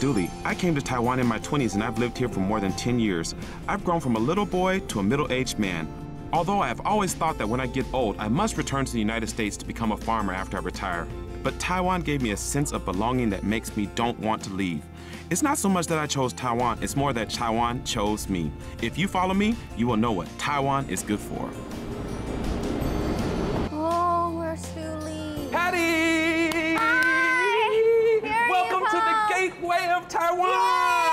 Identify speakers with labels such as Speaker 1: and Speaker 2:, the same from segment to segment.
Speaker 1: I'm Dooley. I came to Taiwan in my 20s and I've lived here for more than 10 years. I've grown from a little boy to a middle aged man. Although I have always thought that when I get old, I must return to the United States to become a farmer after I retire. But Taiwan gave me a sense of belonging that makes me don't want to leave. It's not so much that I chose Taiwan, it's more that Taiwan chose me. If you follow me, you will know what Taiwan is good for.
Speaker 2: Oh, where's Dooley?
Speaker 1: Patty! Gateway of Taiwan!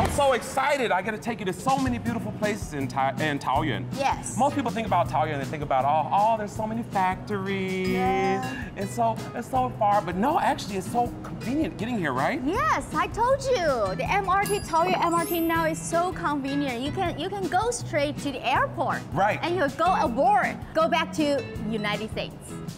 Speaker 1: I'm so excited. I get to take you to so many beautiful places in, tai- in Taoyuan.
Speaker 2: Yes.
Speaker 1: Most people think about Taoyuan, they think about, oh, oh, there's so many factories.
Speaker 2: Yeah.
Speaker 1: It's so it's so far. But no, actually, it's so convenient getting here, right?
Speaker 2: Yes, I told you. The MRT, Taoyuan MRT now is so convenient. You can you can go straight to the airport.
Speaker 1: Right.
Speaker 2: And you go aboard, go back to United States.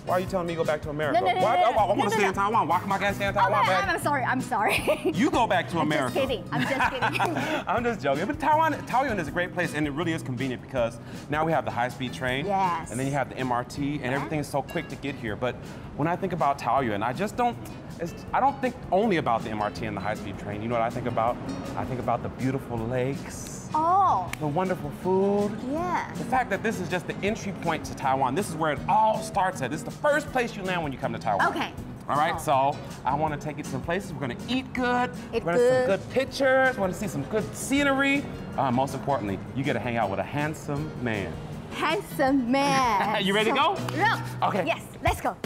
Speaker 1: Why are you telling me to go back to America?
Speaker 2: No, no, no,
Speaker 1: Why,
Speaker 2: no,
Speaker 1: I, I
Speaker 2: no,
Speaker 1: want to
Speaker 2: no,
Speaker 1: stay
Speaker 2: no.
Speaker 1: in Taiwan. Why can't I stay in
Speaker 2: Okay,
Speaker 1: Taiwan?
Speaker 2: I'm,
Speaker 1: babe?
Speaker 2: I'm sorry. I'm sorry.
Speaker 1: You go back to America.
Speaker 2: I'm just kidding. I'm just kidding.
Speaker 1: I'm just joking. But Taiwan, Taoyuan is a great place, and it really is convenient because now we have the high-speed train.
Speaker 2: Yes.
Speaker 1: And then you have the MRT, and everything is so quick to get here. But when I think about Taoyuan, I just don't. It's, I don't think only about the MRT and the high-speed train. You know what I think about? I think about the beautiful lakes,
Speaker 2: oh,
Speaker 1: the wonderful food.
Speaker 2: yes.
Speaker 1: The fact that this is just the entry point to Taiwan. This is where it all starts at. This is the first place you land when you come to Taiwan.
Speaker 2: Okay.
Speaker 1: All right,
Speaker 2: Oh.
Speaker 1: so I want to take you to some places. We're going to eat good.
Speaker 2: Eat
Speaker 1: we're going to see some
Speaker 2: good.
Speaker 1: good pictures. We're going to see some good scenery. Uh, most importantly, you get to hang out with a handsome man.
Speaker 2: Handsome man.
Speaker 1: You ready to go?
Speaker 2: No.
Speaker 1: Okay.
Speaker 2: Yes, let's go.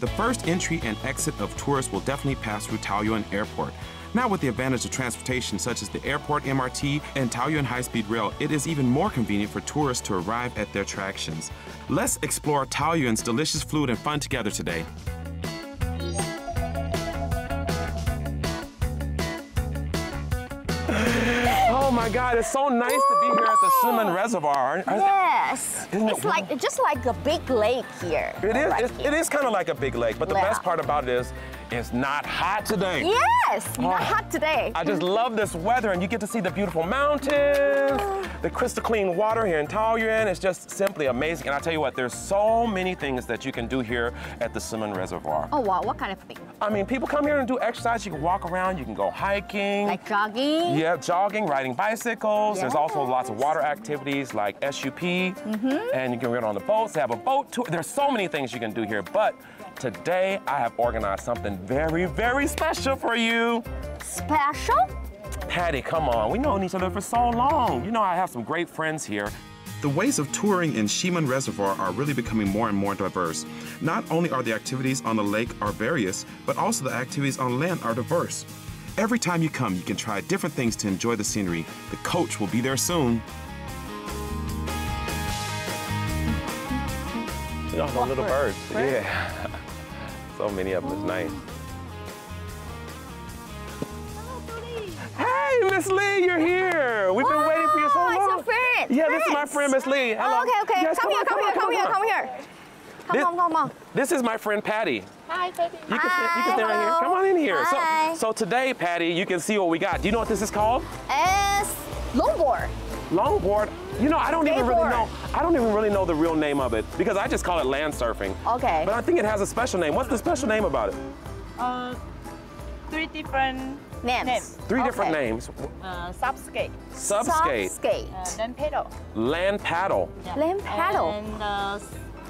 Speaker 1: The first entry and exit of tourists will definitely pass through Taoyuan Airport. Now with the advantage of transportation such as the airport MRT and Taoyuan high-speed rail, it is even more convenient for tourists to arrive at their attractions. Let's explore Taoyuan's delicious food and fun together today. My God, it's so nice to be here at the Shihmen Reservoir.
Speaker 2: Yes.
Speaker 1: Isn't it
Speaker 2: It's like it's just like a big lake here.
Speaker 1: It is,
Speaker 2: Right
Speaker 1: it's, it is kind of like a big lake, but the
Speaker 2: Yeah.
Speaker 1: best part about it is it's not hot today.
Speaker 2: Yes.
Speaker 1: Oh.
Speaker 2: Not hot today.
Speaker 1: I just love this weather, and you get to see the beautiful mountains, the crystal clean water here in Taoyuan. It's just simply amazing. And I tell you what, there's so many things that you can do here at the Shihmen Reservoir.
Speaker 2: Oh wow, what kind of thing?
Speaker 1: I mean, people come here and do exercise. You can walk around, you can go hiking.
Speaker 2: Like jogging?
Speaker 1: Yeah, jogging, riding bicycles. There's also lots of water activities like SUP, mm-hmm. and you can get on the boats. They have a boat tour. There's so many things you can do here, but today I have organized something very, very special for you.
Speaker 2: Special?
Speaker 1: Patty, come on. We've known each other for so long. You know I have some great friends here. The ways of touring in Shihmen Reservoir are really becoming more and more diverse. Not only are the activities on the lake are various, but also the activities on land are diverse. Every time you come, you can try different things to enjoy the scenery. The coach will be there soon. You know, the little birds. Yeah. so many of them. It's nice. Hey, Miss Lee, you're here. We've been waiting for you so
Speaker 2: Oh,
Speaker 1: long.
Speaker 2: it's a friend.
Speaker 1: Yeah, this is my friend, Miss Lee. Hello.
Speaker 2: Oh, okay, okay.
Speaker 1: Yes,
Speaker 2: come, here,
Speaker 1: on,
Speaker 2: come, here,
Speaker 1: on,
Speaker 2: come here, come here. Come
Speaker 1: This-
Speaker 2: on, come on.
Speaker 1: This is my friend Patty.
Speaker 3: Hi, baby.
Speaker 1: You can, sit, you can
Speaker 2: Hi,
Speaker 1: right here. Come on in here.
Speaker 2: Hi.
Speaker 1: So, so today, Patty, you can see what we got. Do you know what this is called?
Speaker 2: It's longboard.
Speaker 1: Longboard. You know, I don't even really know. I don't even really know the real name of it because I just call it land surfing.
Speaker 2: Okay.
Speaker 1: But I think it has a special name. What's the special name about it?
Speaker 3: Uh, three different
Speaker 2: Names.
Speaker 3: names.
Speaker 1: Three different names.
Speaker 3: Uh, subskate,
Speaker 1: Subskate,
Speaker 2: skate.
Speaker 3: uh, then pedal.
Speaker 1: land paddle,
Speaker 3: Yeah.
Speaker 2: Land paddle.
Speaker 3: And uh,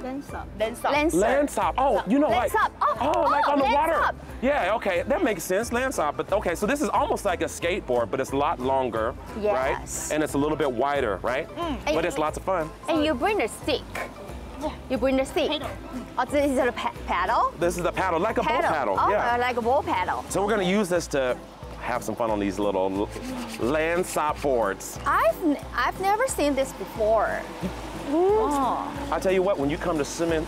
Speaker 3: land stop. Land stop.
Speaker 2: Land surf.
Speaker 1: land. Oh, you know,
Speaker 2: Land
Speaker 1: like
Speaker 2: stop. Oh,
Speaker 1: like
Speaker 2: oh,
Speaker 1: on the water.
Speaker 2: stop.
Speaker 1: Yeah, okay, that makes sense. Land stop. But okay, so this is almost like a skateboard, but it's a lot longer,
Speaker 2: Yes.
Speaker 1: Right? And it's a little bit wider, right? Mm. But
Speaker 2: And-
Speaker 1: it's lots of fun.
Speaker 2: And you bring the stick. Yeah. You bring the stick.
Speaker 3: Paddle.
Speaker 2: Oh, this is a pa- paddle?
Speaker 1: This is a paddle, like a boat paddle.
Speaker 2: Oh,
Speaker 1: yeah.
Speaker 2: like a boat paddle.
Speaker 1: So we're gonna use this to have some fun on these little l- land boards.
Speaker 2: I've n- I've never seen this before. Oh.
Speaker 1: I tell you what, when you come to Shihmen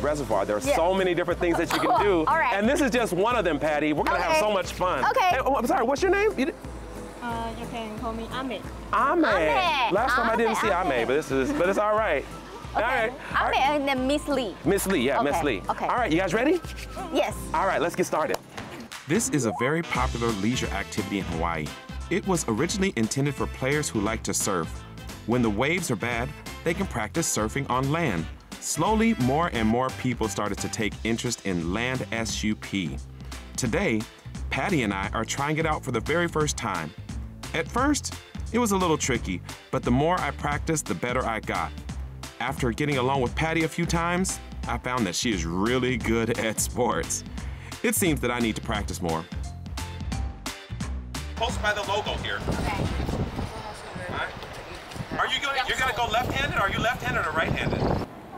Speaker 1: Reservoir, there are
Speaker 2: Yeah.
Speaker 1: so many different things that you can do.
Speaker 2: All right.
Speaker 1: And this is just one of them, Patty. We're gonna have so much fun.
Speaker 2: Okay.
Speaker 1: Hey, oh, I'm sorry, what's your name? You,
Speaker 3: Uh, you can call me Ame.
Speaker 1: Ame.
Speaker 2: Ame.
Speaker 1: Last time I didn't see Ame,
Speaker 2: Ame.
Speaker 1: but this is, but it's all right. All right. All
Speaker 2: I'm and then Miss Lee.
Speaker 1: Miss Lee, yeah, Miss
Speaker 2: Okay,
Speaker 1: Lee.
Speaker 2: okay.
Speaker 1: All right, you guys ready?
Speaker 2: Yes.
Speaker 1: All right, let's get started. This is a very popular leisure activity in Hawaii. It was originally intended for players who like to surf. When the waves are bad, they can practice surfing on land. Slowly, more and more people started to take interest in land SUP. Today, Patty and I are trying it out for the very first time. At first, it was a little tricky, but the more I practiced, the better I got. After getting along with Patty a few times, I found that she is really good at sports. It seems that I need to practice more. Post by the logo here.
Speaker 2: Okay.
Speaker 1: Are you gonna you're gonna go left-handed? Are you left-handed or right-handed?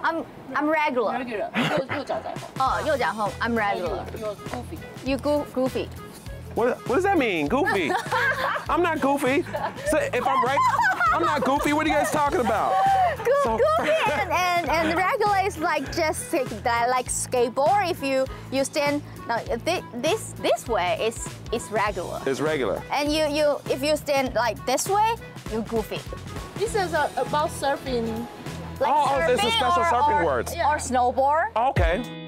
Speaker 2: I'm I'm regular.
Speaker 3: Regular，右右脚在后，
Speaker 2: 哦，右脚后 I'm regular.
Speaker 3: 右 goofy。
Speaker 2: You go goofy.
Speaker 1: What, what does that mean? Goofy? I'm not goofy. So if I'm right, I'm not goofy. What are you guys talking about?
Speaker 2: Go-
Speaker 1: So-
Speaker 2: goofy and, and, and regular is like just like that, like skateboard. If you you stand now thi- this this way is is regular,
Speaker 1: It's regular.
Speaker 2: and you you if you stand like this way, you goofy.
Speaker 3: This is uh, about surfing.
Speaker 2: Like
Speaker 1: Oh, oh, there's a special
Speaker 2: or,
Speaker 1: surfing
Speaker 2: or,
Speaker 1: words.
Speaker 2: or snowboard.
Speaker 1: Okay.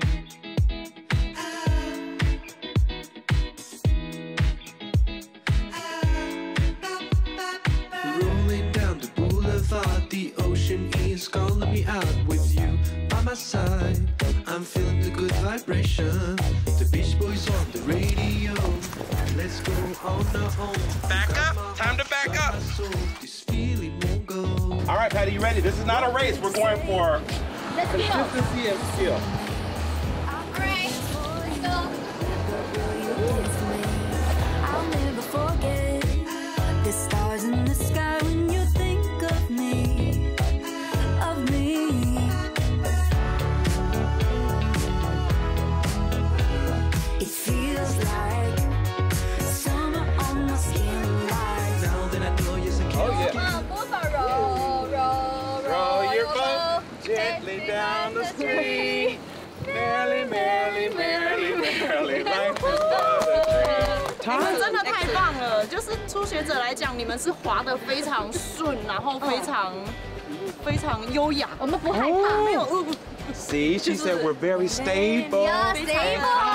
Speaker 4: Rolling down the boulevard, the ocean is calling me out with you by my side. I'm feeling the good vibration. The Beach Boys on the radio. Let's go on our own.
Speaker 1: Back up. Time to
Speaker 4: heart,
Speaker 1: back
Speaker 4: got
Speaker 1: up. All right, Patty, you ready? This is not a race. We're going for
Speaker 2: Let's go.
Speaker 1: consistency and skill.
Speaker 2: Alright, let's go.
Speaker 5: I'll never forget the stars in the sky when you think of me, of me. It feels like summer on my skin, like
Speaker 4: Now that I know yes I can.
Speaker 1: Oh, yeah.
Speaker 3: 你们真的太棒了！就是初学者来讲，你们是滑的非常顺，然后非常非常优雅。
Speaker 2: 我们不害怕，
Speaker 3: 没有。
Speaker 1: See, she said we're very stable, very
Speaker 2: stable.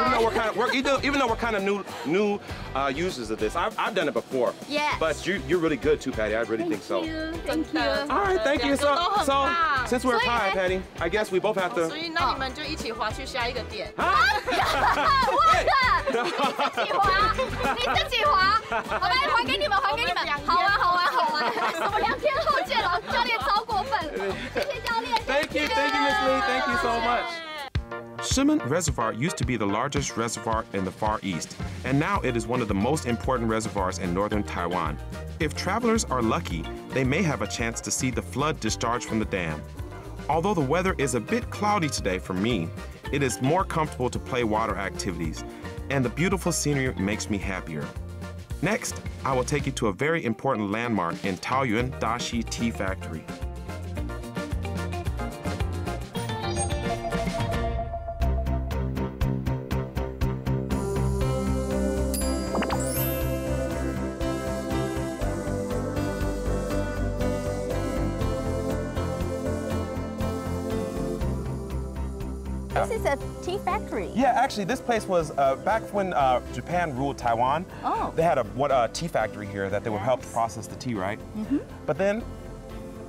Speaker 1: calm. Even though we're kind of, we're, even though- even though we're kind of new, new uh, users of this, I've, I've done it before.
Speaker 2: Yes.
Speaker 1: But you, you're really good too, Patty. I really think so.
Speaker 2: Thank you.
Speaker 1: All right, thank you. So,
Speaker 3: 两个都很
Speaker 1: so
Speaker 3: 棒
Speaker 1: since we're
Speaker 2: 所以
Speaker 1: tied, Patty, I guess we both have
Speaker 3: 所
Speaker 1: to.
Speaker 3: 以那你们就一起滑去下一个点。
Speaker 1: 啊
Speaker 2: 我的，你自己滑，你自己滑，我来还给你们，还给你们，好玩，好玩，好玩。我们两天后见了，教练超过分，谢谢教练。
Speaker 1: Thank you, thank you, Miss Lee. Thank you so much. Shihmen Reservoir used to be the largest reservoir in the Far East, and now it is one of the most important reservoirs in northern Taiwan. If travelers are lucky, they may have a chance to see the flood discharge from the dam. Although the weather is a bit cloudy today for me, it is more comfortable to play water activities, and the beautiful scenery makes me happier. Next, I will take you to a very important landmark in Taoyuan Daxi Tea Factory.
Speaker 2: This is a tea factory.
Speaker 1: Yeah, actually, this place was uh, back when uh, Japan ruled Taiwan.
Speaker 2: Oh.
Speaker 1: They had a what a tea factory here that they would help process the tea, right? Mm-hmm. But then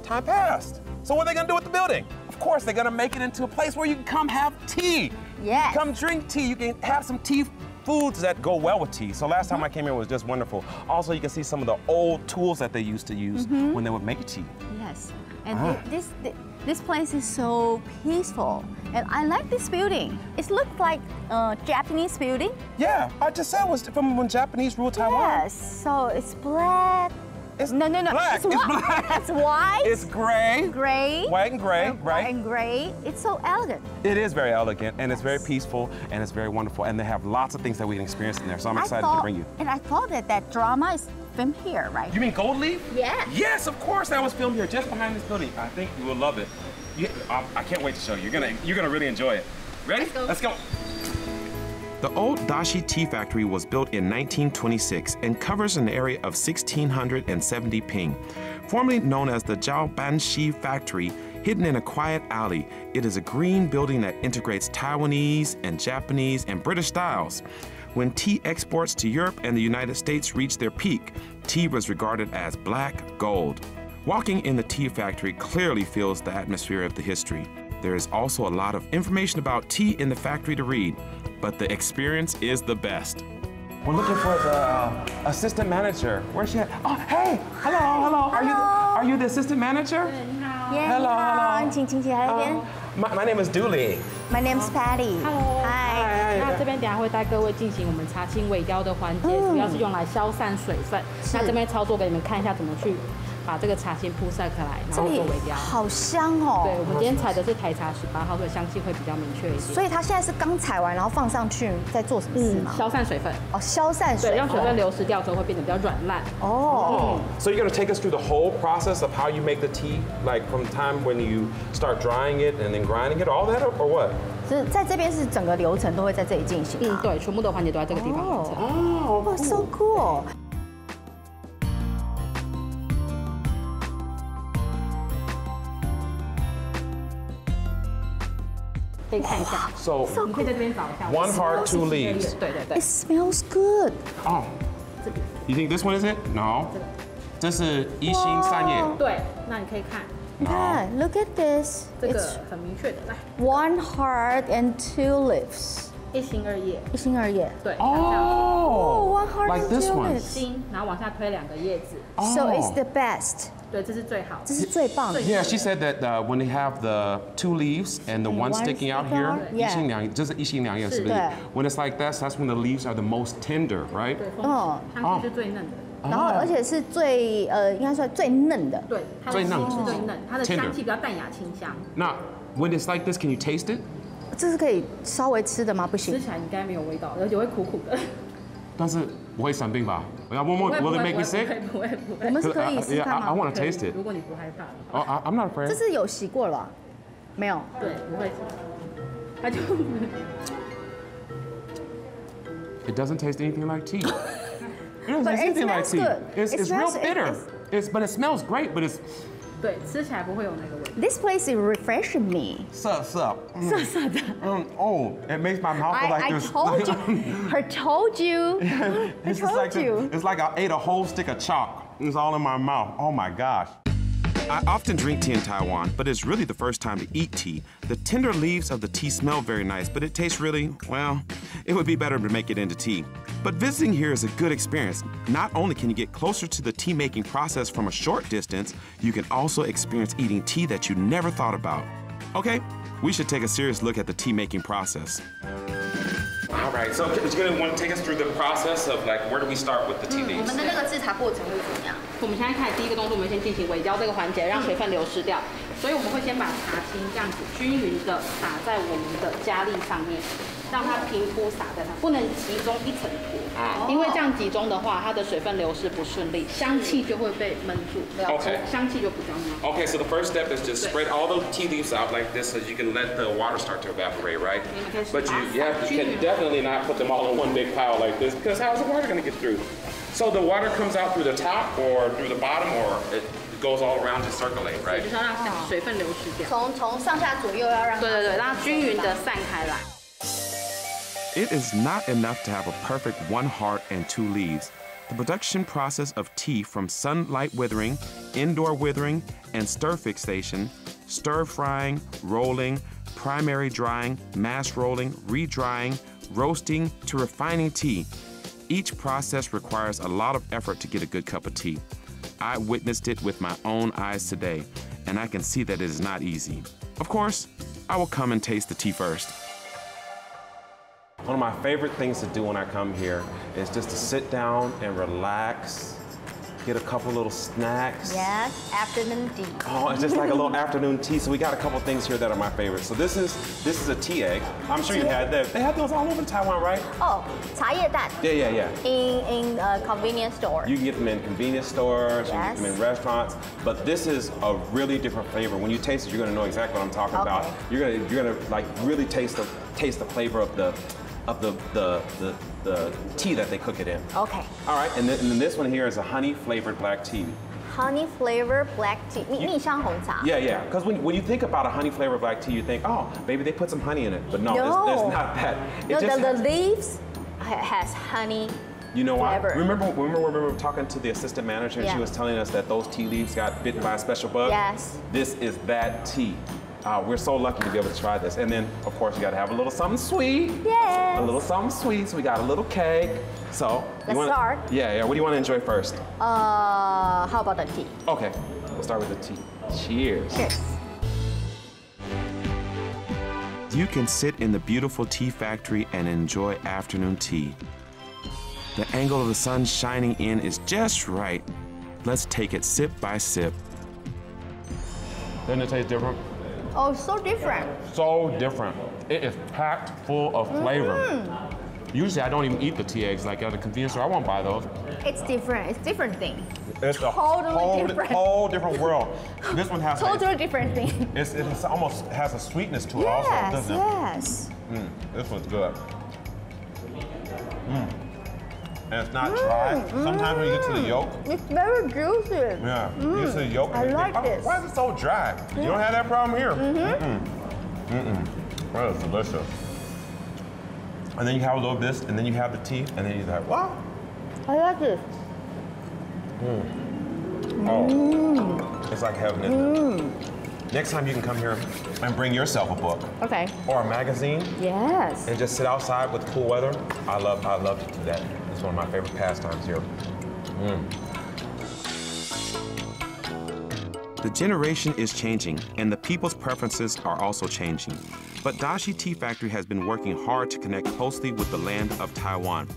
Speaker 1: time passed. So what are they gonna do with the building? Of course, they're gonna make it into a place where you can come have tea.
Speaker 2: Yes.
Speaker 1: Come drink tea. You can have some tea foods that go well with tea. So last time I came here was just wonderful. Also, you can see some of the old tools that they used to use when they would make tea.
Speaker 2: Yes, and
Speaker 1: Ah.
Speaker 2: thi- this thi- this place is so peaceful, and I like this building. It looks like a Japanese building.
Speaker 1: Yeah, I just said it was from when Japanese ruled Taiwan.
Speaker 2: Yes, so it's black.
Speaker 1: It's
Speaker 2: no, no, no.
Speaker 1: black.
Speaker 2: It's,
Speaker 1: It's
Speaker 2: white.
Speaker 1: black.
Speaker 2: It's white.
Speaker 1: It's gray.
Speaker 2: gray.
Speaker 1: White and gray,
Speaker 2: Uh,
Speaker 1: right?
Speaker 2: White and gray. It's so elegant.
Speaker 1: It is very elegant and it's very peaceful and it's very wonderful and they have lots of things that we can experience in there. So I'm excited
Speaker 2: thought,
Speaker 1: to bring you.
Speaker 2: And I thought that that drama is filmed here, right?
Speaker 1: You mean Gold Leaf?
Speaker 2: Yes.
Speaker 1: Yes, of course. That was filmed here, just behind this building. I think you will love it. You, I, I can't wait to show you. You're gonna, you're gonna really enjoy it. Ready?
Speaker 2: Let's go.
Speaker 1: The old Daxi Tea Factory was built in 1926 and covers an area of 1,670 ping. Formerly known as the Jiao Banshi Factory, hidden in a quiet alley, it is a green building that integrates Taiwanese and Japanese and British styles. When tea exports to Europe and the United States reached their peak, tea was regarded as black gold. Walking in the tea factory clearly fills the atmosphere of the history. There is also a lot of information about tea in the factory to read, but the experience is the best. We're looking for the uh, assistant manager. Where's she at? Oh, hey! Hello, hello. hello. Are, you the, are you the assistant manager?
Speaker 2: Uh, yeah,
Speaker 1: hello,
Speaker 2: hello. hello. Uh,
Speaker 1: my, my name is Dooley.
Speaker 2: My name's Patty.
Speaker 6: Hello. Hi. Hi. 边等下会带各位进行我们茶青尾雕的环节，
Speaker 2: 嗯
Speaker 6: 主要是用来消散水分。那这边操作给你们看一下怎么去把这个茶青铺晒开来，然后做尾雕。
Speaker 2: 好香哦。
Speaker 6: 对，我们今天采的是台茶十八号，所以香气会比较明确一些。
Speaker 2: 所以它现在是刚采完，然后放上去，在做什么事吗？
Speaker 6: 消散水分，
Speaker 2: 哦，消散水
Speaker 6: 对，让水分流失掉之后会变得比较软烂。
Speaker 2: 哦
Speaker 1: ，So you're gonna take us through the whole process of how you make the tea, like from time when you start drying it and then grinding it, all that, or what?
Speaker 2: 是在这边是整个流程都会在这里进行啊。，
Speaker 6: 嗯对，全部的环节都在这个地方完成。
Speaker 2: 哦，so cool。
Speaker 6: 可以看一下
Speaker 1: ，So,
Speaker 6: 你可以在这边找一下。
Speaker 1: one heart, two leaves.
Speaker 6: 对对对
Speaker 2: It，smells good。
Speaker 1: Oh, you think this one is it? No. This is 一心三叶。
Speaker 6: 对，那你可以看
Speaker 2: 你看，Look at this。
Speaker 6: 这
Speaker 2: It's
Speaker 6: 个很明确的，来
Speaker 2: one heart and two leaves。
Speaker 6: 一心二叶，
Speaker 2: 一心二叶。
Speaker 6: 对，像这样子。
Speaker 2: 哦
Speaker 1: Oh,
Speaker 2: one heart
Speaker 1: like
Speaker 2: and
Speaker 1: this
Speaker 2: two
Speaker 1: one.
Speaker 2: leaves。
Speaker 6: 心，然后往下推两个叶子，
Speaker 2: So it's
Speaker 1: Oh.
Speaker 2: the best。
Speaker 6: 对，这是最好的。
Speaker 2: 这是最棒的。
Speaker 1: Yeah, she said that uh, when they have the two leaves and the one
Speaker 2: one
Speaker 1: sticking out
Speaker 2: sticking
Speaker 1: here,
Speaker 2: out, yeah.
Speaker 1: 一心两-就是一心两叶，是不是？
Speaker 2: 对。
Speaker 1: When it's like that, that's when the leaves are the most tender, right?
Speaker 6: 对，
Speaker 2: 嗯
Speaker 6: 风香气是最嫩的。
Speaker 2: 然后而且是最呃，应该说最嫩的。
Speaker 6: 对，它的
Speaker 1: 最嫩，
Speaker 6: 最嫩，它的香气比较淡雅清香。
Speaker 1: 那 when it's like this, can you taste it?
Speaker 2: 这是可以稍微吃的吗？不行，
Speaker 6: 吃起来应该没有味道，而且会苦苦的。
Speaker 1: 但是不会生病吧？要问问 Will make me sick？
Speaker 6: 不会不会。
Speaker 2: 我们是可以试看
Speaker 1: 吗？I want to taste it。
Speaker 6: 如果你不害怕的话。
Speaker 1: 哦，I'm not afraid。
Speaker 2: 这是有洗过了，没有？
Speaker 6: 对，不会。它就。
Speaker 1: It doesn't taste anything like tea. It doesn't
Speaker 2: But
Speaker 1: taste
Speaker 2: it
Speaker 1: anything like
Speaker 2: smells
Speaker 1: tea.
Speaker 2: good.
Speaker 1: It's,
Speaker 2: It
Speaker 1: it's real
Speaker 2: smells- it-
Speaker 1: bitter.
Speaker 2: it's-
Speaker 1: It's, but it smells great, but it's
Speaker 6: 对，吃起来不会有那个味道。
Speaker 2: This place is refreshing me.
Speaker 1: 涩涩。涩涩的。Um, oh, it makes my mouth
Speaker 2: I,
Speaker 1: feel like
Speaker 2: I
Speaker 1: this.
Speaker 2: told you. I told you. I
Speaker 1: It's just
Speaker 2: told
Speaker 1: like the-
Speaker 2: you.
Speaker 1: it's like I ate a whole stick of chalk. It's all in my mouth. Oh my gosh. I often drink tea in Taiwan, but it's really the first time to eat tea. The tender leaves of the tea smell very nice, but it tastes really, well, it would be better to make it into tea. But visiting here is a good experience. Not only can you get closer to the tea making process from a short distance, you can also experience eating tea that you never thought about. Okay, we should take a serious look at the tea making process. All right, so you're gonna want to take us through the process of like where do we start with the tea
Speaker 2: 我
Speaker 1: leaves?
Speaker 2: 们的那个制茶过程会怎么样？
Speaker 6: 我们现在开始第一个动作，我们先进行尾雕这个环节，让水分流失掉。 所以我们会先把茶青这样子均匀的撒在我们的佳丽上面，让它平铺撒在它，不能集中一层坨，因为这样集中的话，它的水分流失不顺利，香气就会被闷住，
Speaker 1: OK
Speaker 6: 香气就比较浓。
Speaker 1: Okay, so the first step is just spread all the tea leaves out like this so you can let the water start to evaporate, right? But you, you have to can definitely not put them all in one big pile like this because how's the water gonna get through? So the water comes out through the top or through the bottom or it goes all around to circulate,
Speaker 6: 对，
Speaker 1: right?
Speaker 6: 就是要让水分流失掉。
Speaker 2: 从从上下左右要让
Speaker 6: 对对对，让它均匀的散开来。
Speaker 1: It is not enough to have a perfect one heart and two leaves. The production process of tea from sunlight withering, indoor withering, and stir fixation, stir frying, rolling, primary drying, mass rolling, re-drying, roasting, to refining tea. Each process requires a lot of effort to get a good cup of tea. I witnessed it with my own eyes today, and I can see that it is not easy. Of course, I will come and taste the tea first. One of my favorite things to do when I come here is just to sit down and relax, get a couple little snacks.
Speaker 2: Yes, afternoon tea.
Speaker 1: Oh, it's just like a little afternoon tea. So we got a couple things here that are my favorites. So this is this is a tea egg. I'm sure you had that. They have those all over Taiwan, right?
Speaker 2: 哦，茶叶蛋
Speaker 1: Yeah, yeah, yeah.
Speaker 2: in in a convenience store.
Speaker 1: You can get them in convenience stores, you can get them in
Speaker 2: Yes.
Speaker 1: restaurants, but this is a really different flavor. When you taste it, you're gonna know exactly what I'm talking about.
Speaker 2: Okay.
Speaker 1: You're gonna you're gonna like really taste the taste the flavor of the of the the the, the tea that they cook it in.
Speaker 2: Okay.
Speaker 1: All right, and then, and then this one here is a honey flavored black tea.
Speaker 2: Honey flavor black tea，蜜蜜香红茶。
Speaker 1: Yeah, yeah. Because when, when you think about a honey flavored black tea, you think, oh, maybe they put some honey in it. But no,
Speaker 2: No.
Speaker 1: There's, there's not that. It
Speaker 2: No,
Speaker 1: just
Speaker 2: the,
Speaker 1: has-
Speaker 2: the leaves ha- Yes, honey.
Speaker 1: You know why?
Speaker 2: Flavor.
Speaker 1: Remember, remember when we were talking to the assistant manager and
Speaker 2: Yeah.
Speaker 1: she was telling us that those tea leaves got bitten by a special bug?
Speaker 2: Yes.
Speaker 1: This is that tea. Uh, we're so lucky to be able to try this. And then, of course, you got to have a little something sweet.
Speaker 2: Yes.
Speaker 1: A little something sweet. So we got a little cake. So,
Speaker 2: Let's
Speaker 1: you wanna,
Speaker 2: start.
Speaker 1: Yeah, yeah. What do you want to enjoy first?
Speaker 2: Uh, how about the tea?
Speaker 1: Okay, we'll start with the tea. Cheers.
Speaker 2: Cheers.
Speaker 1: You can sit in the beautiful tea factory and enjoy afternoon tea. The angle of the sun shining in is just right. Let's take it sip by sip. Doesn't it taste different?
Speaker 2: Oh, so different.
Speaker 1: So different. It is packed full of flavor. Usually I don't even eat the tea eggs like at a convenience store. I won't buy those.
Speaker 2: It's different. It's different thing.
Speaker 1: It's a
Speaker 2: Totally
Speaker 1: whole,
Speaker 2: different.
Speaker 1: whole different world. This one has
Speaker 2: Totally different thing.
Speaker 1: a, it's, it's almost has a sweetness to it also,
Speaker 2: Yes,
Speaker 1: doesn't it?
Speaker 2: yes.
Speaker 1: Mm, this one's good. Mm. And it's not dry. Mm, mm. Sometimes when you get to the yolk,
Speaker 2: It's very juicy.
Speaker 1: yeah, you mm. get to the yolk.
Speaker 2: I like
Speaker 1: think, "Oh,
Speaker 2: this."
Speaker 1: Why is it so dry? You don't have that problem here. Mm-hmm. Mm-mm. Mm-mm. That is delicious. And then you have a little of this, and then you have the tea, and then you're like, wow.
Speaker 2: I like this.
Speaker 1: Oh, it's like heaven, isn't it? Next time you can come here and bring yourself a book
Speaker 2: Okay.
Speaker 1: or a magazine
Speaker 2: Yes.
Speaker 1: and just sit outside with cool weather. I love, I love to do that. It's one of my favorite pastimes here. Mm. The generation is changing, and the people's preferences are also changing. But Daxi Tea Factory has been working hard to connect closely with the land of Taiwan.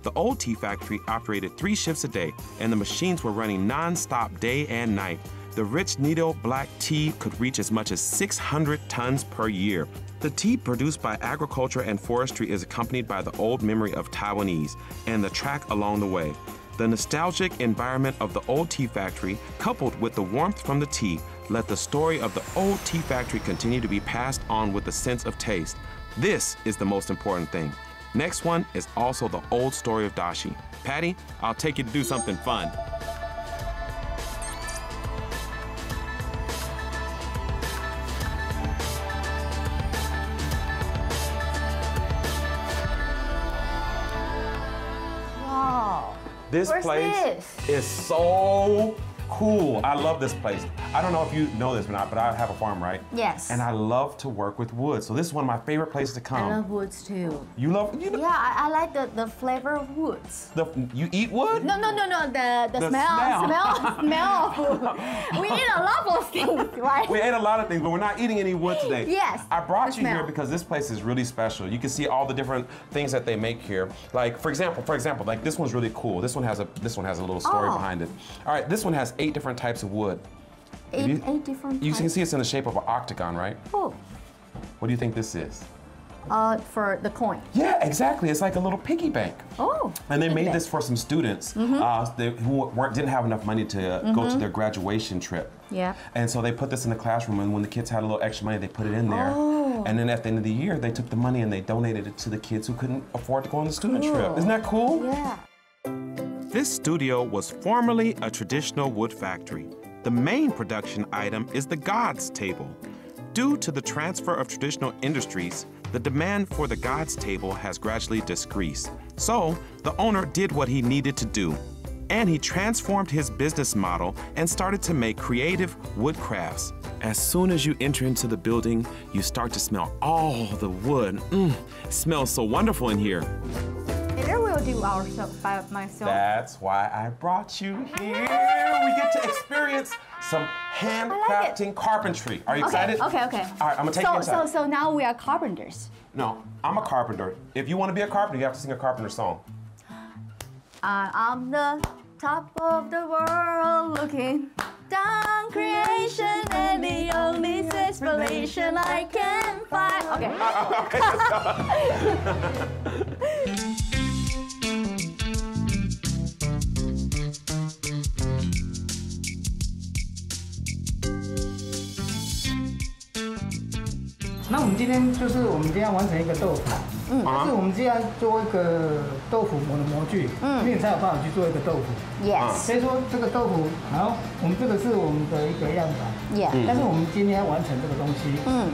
Speaker 1: The old tea factory operated three shifts a day, and the machines were running non-stop day and night. The rich needle black tea could reach as much as 600 tons per year. The tea produced by agriculture and forestry is accompanied by the old memory of Taiwanese and the track along the way. The nostalgic environment of the old tea factory, coupled with the warmth from the tea, let the story of the old tea factory continue to be passed on with a sense of taste. This is the most important thing. Next one is also the old story of Daxi. Patty, I'll take you to do something fun. This
Speaker 2: Where's
Speaker 1: place
Speaker 2: this?
Speaker 1: is so cool. I love this place. I don't know if you know this or not, but I have a farm, right?
Speaker 2: Yes.
Speaker 1: And I love to work with wood. So this is one of my favorite places to come.
Speaker 2: I love woods too.
Speaker 1: you love you
Speaker 2: Yeah, I, I like the, the flavor of woods.
Speaker 1: the you eat wood?
Speaker 2: No, no, no, no. The the,
Speaker 1: The
Speaker 2: smell,
Speaker 1: smell.
Speaker 2: smell, smell. We eat a lot of things, right?
Speaker 1: We ate a lot of things, but we're not eating any wood today.
Speaker 2: Yes,
Speaker 1: I brought you here because this place is really special. You can see all the different things that they make here. Like for example, for example, like this one's really cool. This one has a this one has a little story
Speaker 2: Oh.
Speaker 1: behind it. All right, this one has eight different types of wood.
Speaker 2: Eight,
Speaker 1: you-
Speaker 2: eight different.
Speaker 1: You can see it's in the shape of an octagon, right?
Speaker 2: Oh,
Speaker 1: What do you think this is?
Speaker 2: uh, for the coin.
Speaker 1: Yeah, exactly. It's like a little piggy bank.
Speaker 2: Oh.
Speaker 1: And they made
Speaker 2: at
Speaker 1: this for some students uh, they, who weren't, didn't have enough money to uh, go to their graduation trip.
Speaker 2: Yeah.
Speaker 1: And so they put this in the classroom, and when the kids had a little extra money, they put it in there.
Speaker 2: Oh.
Speaker 1: And then at the end of the year, they took the money and they donated it to the kids who couldn't afford to go on the student trip. Isn't that cool?
Speaker 2: Yeah.
Speaker 1: This studio was formerly a traditional wood factory. The main production item is the God's Table. Due to the transfer of traditional industries, the demand for the God's Table has gradually decreased. So, the owner did what he needed to do. And he transformed his business model and started to make creative wood crafts. As soon as you enter into the building, you start to smell all the wood. Mm, smells so wonderful in here.
Speaker 2: Later we'll do ourselves by myself.
Speaker 1: That's why I brought you here. We get to experience some handcrafting carpentry. Are you
Speaker 2: okay,
Speaker 1: excited?
Speaker 2: okay, okay.
Speaker 1: All right, I'm gonna take
Speaker 2: so,
Speaker 1: you inside.
Speaker 2: So, so now we are carpenters.
Speaker 1: no, I'm a carpenter. If you want to be a carpenter, you have to sing a carpenter song.
Speaker 2: I am the top of the world looking down creation and the only inspiration I can find. Okay.
Speaker 7: Uh-huh. 今天就是我们今天要完成一个豆腐，嗯，但是我们既然做一个豆腐模的模具，嗯，你才有办法去做一个豆腐。
Speaker 2: Yes.
Speaker 7: 所以说这个豆腐，好，我们这个是我们的一个样板
Speaker 2: ，Yeah.
Speaker 7: 但是我们今天要完成这个东西，
Speaker 2: 嗯。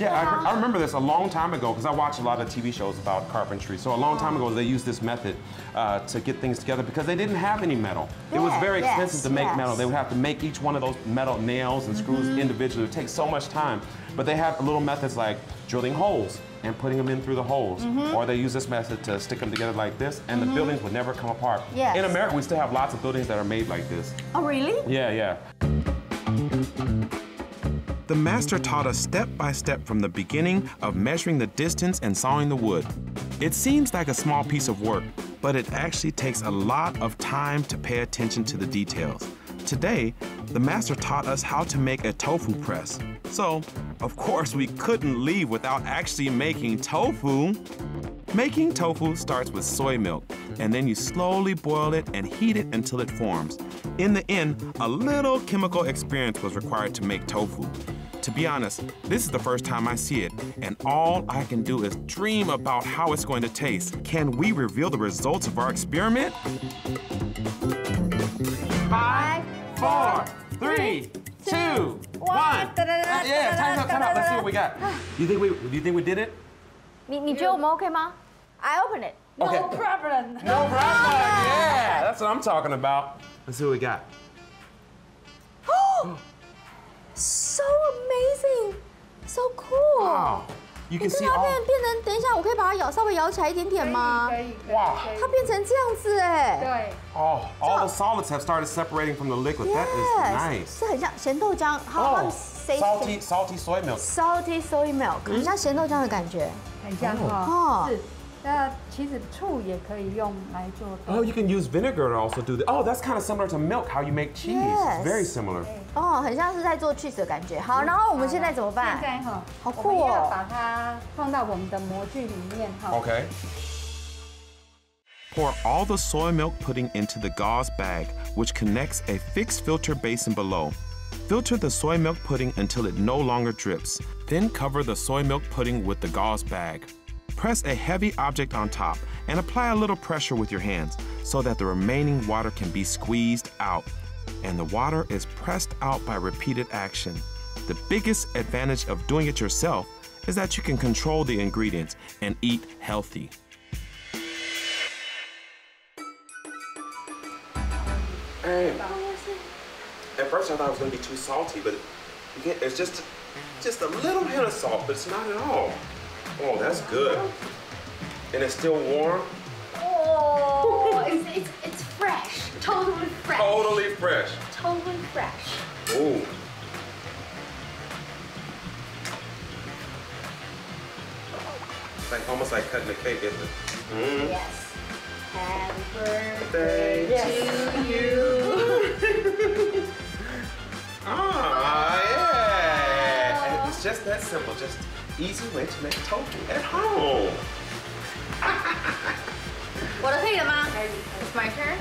Speaker 1: Yeah, I, I remember this a long time ago because I watch a lot of TV shows about carpentry. So a long time ago, they used this method uh, to get things together because they didn't have any metal. it was very
Speaker 2: yes,
Speaker 1: expensive to make
Speaker 2: yes.
Speaker 1: metal. They would have to make each one of those metal nails and screws
Speaker 2: Mm-hmm.
Speaker 1: individually. It takes so much time. But they have little methods like drilling holes and putting them in through the holes.
Speaker 2: Mm-hmm.
Speaker 1: Or they use this method to stick them together like this, and the buildings would never come apart.
Speaker 2: Yes.
Speaker 1: In America, we still have lots of buildings that are made like this.
Speaker 2: Oh, really?
Speaker 1: Yeah, yeah. The master taught us step by step from the beginning of measuring the distance and sawing the wood. It seems like a small piece of work, but it actually takes a lot of time to pay attention to the details. Today, the master taught us how to make a tofu press. So, of course, we couldn't leave without actually making tofu. Making tofu starts with soy milk, and then you slowly boil it and heat it until it forms. In the end, a little chemical experience was required to make tofu. To be honest, this is the first time I see it, and all I can do is dream about how it's going to taste. Can we reveal the results of our experiment? Five, four, three, two, one. Uh, yeah, time out, time out. Let's see what we got. You think we? Do you think we did it?
Speaker 2: 你你觉得我们 OK 吗？I open it.
Speaker 1: Okay.
Speaker 3: No problem.
Speaker 1: No problem. Yeah, that's what I'm talking about. Let's see what we got.
Speaker 2: So amazing, so cool.
Speaker 1: Wow. You
Speaker 2: 你
Speaker 1: can
Speaker 2: 看
Speaker 1: see
Speaker 2: 它
Speaker 1: all.
Speaker 2: 变变成，等一下，我可以把它摇稍微摇起来一点点吗？
Speaker 3: 可以，可以，
Speaker 1: 哇
Speaker 3: 可以
Speaker 2: 它变成这样子哎。
Speaker 3: 对，
Speaker 1: Oh, all the solids have started separating from the liquid. That is nice.
Speaker 2: 是很像咸豆浆，好
Speaker 1: Oh,
Speaker 2: 谁
Speaker 1: salty, salty soy milk.
Speaker 2: salty soy milk，很像咸豆浆的感觉。
Speaker 8: 很像
Speaker 2: 哦
Speaker 8: 哈。是，那其实醋也可以用来做
Speaker 1: Oh, you can use vinegar to also do that. Oh, that's kind of similar to milk, how you make cheese.
Speaker 2: Yes.
Speaker 1: It's very similar.
Speaker 2: 哦，很像是在做 cheese 的感觉。好，然后我们现在怎么
Speaker 8: 现
Speaker 2: 办？
Speaker 8: 在哈，
Speaker 2: 好酷哦
Speaker 8: 我们要把它放到我们的模具里面哈。
Speaker 1: Okay. Pour all the soy milk pudding into the gauze bag, which connects a fixed filter basin below. Filter the soy milk pudding until it no longer drips. Then cover the soy milk pudding with the gauze bag. Press a heavy object on top and apply a little pressure with your hands so that the remaining water can be squeezed out. And the water is pressed out by repeated action. The biggest advantage of doing it yourself is that you can control the ingredients and eat healthy. Hey, at first I thought it was gonna be too salty, but it's just just a little hint of salt, but it's not at all. Oh, that's good. And it's still warm.
Speaker 2: Oh, it's, it's, it's fresh, totally fresh.
Speaker 1: Totally fresh.
Speaker 2: Totally fresh.
Speaker 1: Ooh. It's like almost like cutting a cake, isn't it? Mm.
Speaker 2: Yes. Happy birthday
Speaker 1: yes. to you. ah, oh, yeah. And it's just that simple. Just easy way to make tofu at home.
Speaker 2: what do you think, It's my turn.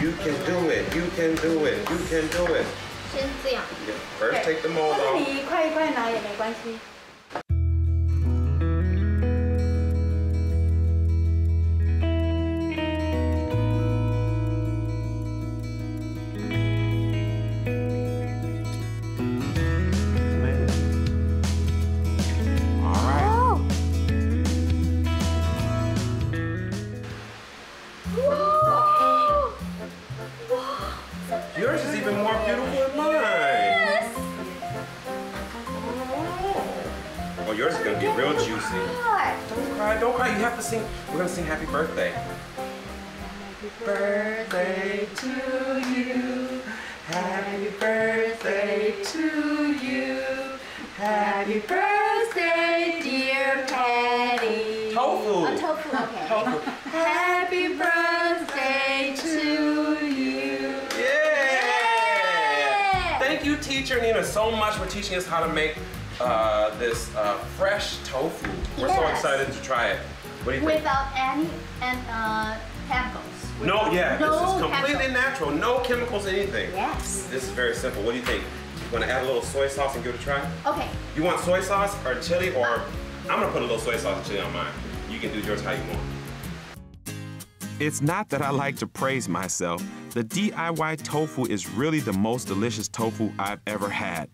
Speaker 1: You can do it. You can do it. You can do it.
Speaker 2: 先这样。
Speaker 1: Yeah. First, take the mold
Speaker 8: 或者
Speaker 1: off.
Speaker 8: 你一块一块拿也没关系。
Speaker 1: So much for teaching us how to make uh, this uh, fresh tofu. We're so excited to try it. What do you think?
Speaker 2: Without any and uh, chemicals.
Speaker 1: No, yeah,
Speaker 2: no
Speaker 1: this is completely
Speaker 2: chemicals.
Speaker 1: natural. No chemicals, anything.
Speaker 2: Yes.
Speaker 1: This is very simple. What do you think? You want to add a little soy sauce and give it a try?
Speaker 2: Okay.
Speaker 1: You want soy sauce or chili or I'm gonna put a little soy sauce and chili on mine. You can do yours how you want. It's not that I like to praise myself. The DIY tofu is really the most delicious tofu I've ever had.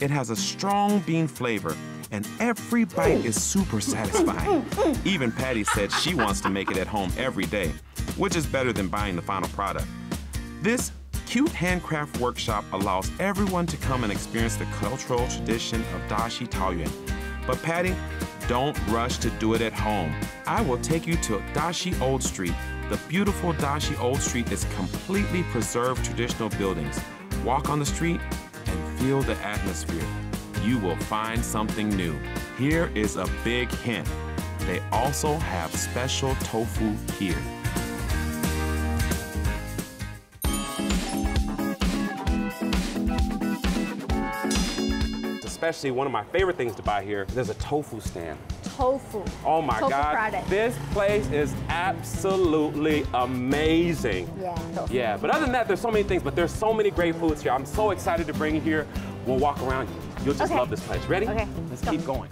Speaker 1: It has a strong bean flavor, and every bite is super satisfying. Even Patty said she wants to make it at home every day, which is better than buying the final product. This cute handcraft workshop allows everyone to come and experience the cultural tradition of Daxi Taoyuan. But Patty, don't rush to do it at home. I will take you to Daxi Old Street. The beautiful Daxi Old Street is completely preserved traditional buildings. Walk on the street and feel the atmosphere. You will find something new. Here is a big hint. They also have special tofu here.
Speaker 9: Especially one of my favorite things to buy here, there's a tofu stand.
Speaker 2: Tofu.
Speaker 9: Oh my
Speaker 2: tofu
Speaker 9: God.
Speaker 2: product.
Speaker 9: This place is absolutely amazing.
Speaker 2: Yeah. Tofu.
Speaker 9: Yeah, but other than that, there's so many things, but there's so many great foods here. I'm so excited to bring you here. We'll walk around. You'll just
Speaker 2: Okay.
Speaker 9: love this place. Ready?
Speaker 2: Okay,
Speaker 9: Let's
Speaker 2: go.
Speaker 9: keep going.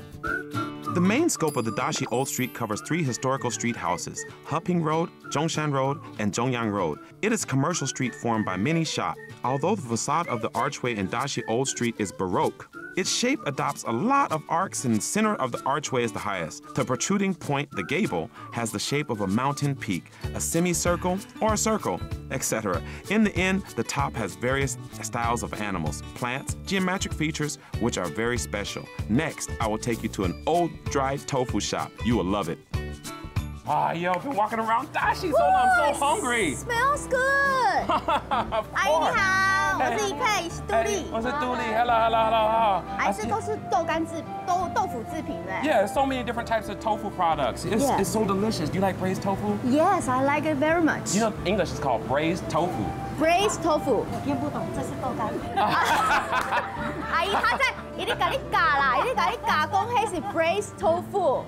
Speaker 1: The main scope of the Daxi Old Street covers three historical street houses, Heping Road, Zhongshan Road, and Zhongyang Road. It is a commercial street formed by many shops. Although the facade of the archway in Daxi Old Street is Baroque, its shape adopts a lot of arcs and the center of the archway is the highest. The protruding point, the gable, has the shape of a mountain peak, a semicircle, or a circle, etc. In the end, the top has various styles of animals, plants, geometric features, which are very special. Next, I will take you to an old dried tofu shop. You will love it.
Speaker 9: Ah, yo, I've been walking around Daxi so long. I'm so hungry.
Speaker 2: Smells good.
Speaker 9: of
Speaker 2: course. 哎，你好，我是一佩，是杜丽。
Speaker 9: 我是杜丽，Hello, Hello, Hello, Hello.
Speaker 2: 哎，这都是豆干制豆豆腐制品嘞。
Speaker 9: Yeah, so many different types of tofu products. It's
Speaker 2: yeah.
Speaker 9: it's so delicious. Do you like braised tofu?
Speaker 2: Yes, I like it very much.
Speaker 9: You know, English is called braised tofu.
Speaker 2: Braised tofu。
Speaker 8: 我听不懂，这是豆干。
Speaker 2: 阿姨，她在一定跟你教啦，一定跟你教，讲那是 braised tofu。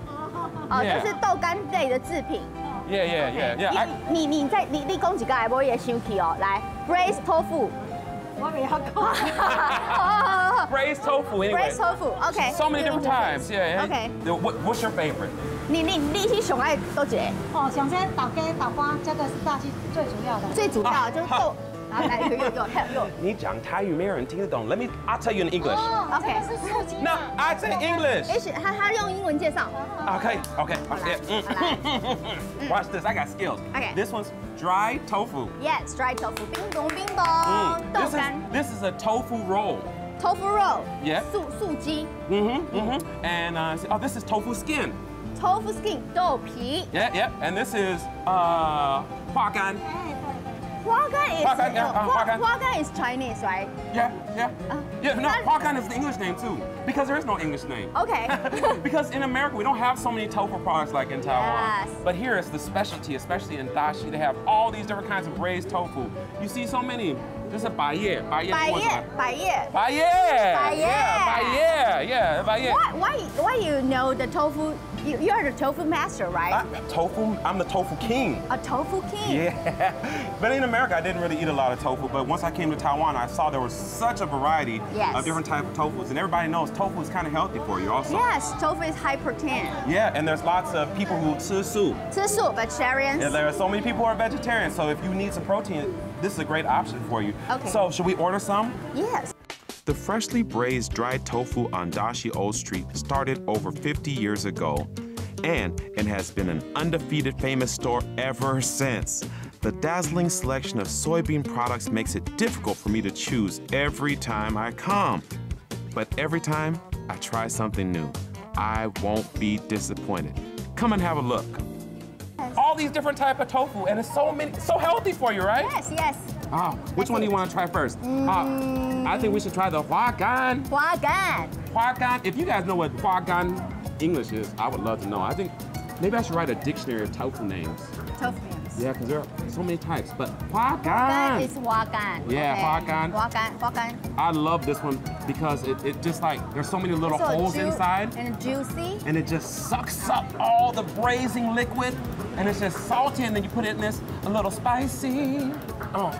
Speaker 2: 哦.这是豆干类的制品。
Speaker 9: Yeah, yeah, yeah, yeah.
Speaker 2: 你你你在你你讲几个来，我也生气哦。来，braised tofu。
Speaker 8: 我不要讲。
Speaker 9: braised tofu anyway.
Speaker 2: braised tofu，OK。
Speaker 9: So many different types. Yeah. yeah.
Speaker 2: Okay.
Speaker 9: What, what's your favorite?
Speaker 2: 你你你是上爱多几个？
Speaker 8: 哦，想先倒鸡倒花，这个是大鸡最主要的。
Speaker 2: 最主要就是豆。然后来有有有还有有。
Speaker 9: 你讲台语没有人听得懂。Let me, I'll tell you in English.
Speaker 8: 哦
Speaker 2: OK
Speaker 8: 这个是素鸡。
Speaker 9: No, I say English.
Speaker 2: 也许他他用英文介绍。
Speaker 9: Okay, okay.
Speaker 2: 好来
Speaker 9: yeah,
Speaker 2: 好来
Speaker 9: mm. Watch this. I got skills.
Speaker 2: Okay.
Speaker 9: This one's dried tofu.
Speaker 2: Yes, dried tofu，冰咚冰咚
Speaker 9: Mm.，
Speaker 2: 豆
Speaker 9: This is
Speaker 2: 干
Speaker 9: this is a tofu roll.
Speaker 2: tofu roll，
Speaker 9: Yeah.
Speaker 2: 素素鸡
Speaker 9: Mm-hmm, mm-hmm. And uh, oh, this is tofu skin.
Speaker 2: ，tofu skin 豆皮，
Speaker 9: Yeah, yeah. And this is uh, 花干.
Speaker 2: Huagan is
Speaker 9: Huagan, yeah, uh,
Speaker 2: Huagan. Huagan is Chinese, right?
Speaker 9: Yeah, yeah.
Speaker 2: Uh,
Speaker 9: yeah, no,
Speaker 2: that...
Speaker 9: Huagan is the English name too, because there is no English name.
Speaker 2: Okay.
Speaker 9: because in America, we don't have so many tofu products like in Taiwan.
Speaker 2: Yes.
Speaker 9: But here it's the specialty, especially in Daxi. They have all these different kinds of braised tofu. You see so many This is a baye. Baye.
Speaker 2: 百叶百叶。
Speaker 9: Baye.
Speaker 2: Baye.
Speaker 9: Yeah, baye. Yeah, baye.
Speaker 2: Why why why you know the tofu? You, you're the tofu master, right?
Speaker 9: I, tofu, I'm the tofu king.
Speaker 2: A tofu king.
Speaker 9: Yeah. But in America, I didn't really eat a lot of tofu. But once I came to Taiwan, I saw there was such a variety
Speaker 2: Yes.
Speaker 9: of different types of tofus. And everybody knows tofu is kind of healthy for you also.
Speaker 2: Yes, tofu is high protein.
Speaker 9: Yeah, and there's lots of people who 吃素.
Speaker 2: 吃素 vegetarians.
Speaker 9: Yeah, there are so many people who are vegetarians. So if you need some protein, this is a great option for you.
Speaker 2: Okay.
Speaker 9: So should we order some?
Speaker 2: Yes.
Speaker 1: The freshly braised dried tofu on Daxi Old Street started over 50 years ago, and it has been an undefeated famous store ever since. The dazzling selection of soybean products makes it difficult for me to choose every time I come. But every time I try something new, I won't be disappointed. Come and have a look.
Speaker 9: All these different type of tofu, and it's so many, so healthy for you, right?
Speaker 2: Yes, yes.
Speaker 9: Ah, which one do you want to try first? Ah, I think we should try the huagan.
Speaker 2: 花干。
Speaker 9: Huagan. If you guys know what huagan English is, I would love to know. I think maybe I should write a dictionary of tofu names.
Speaker 2: Tofu names.
Speaker 9: Yeah, because there are so many types. But
Speaker 2: hua.
Speaker 9: That
Speaker 2: is hua.
Speaker 9: Yeah,
Speaker 2: okay. hua gan.
Speaker 9: I love this one because it, it just like, there's so many little
Speaker 2: so
Speaker 9: holes inside.
Speaker 2: And juicy.
Speaker 9: And it just sucks up all the braising liquid. And it's just salty. And then you put it in this, a little spicy. Oh,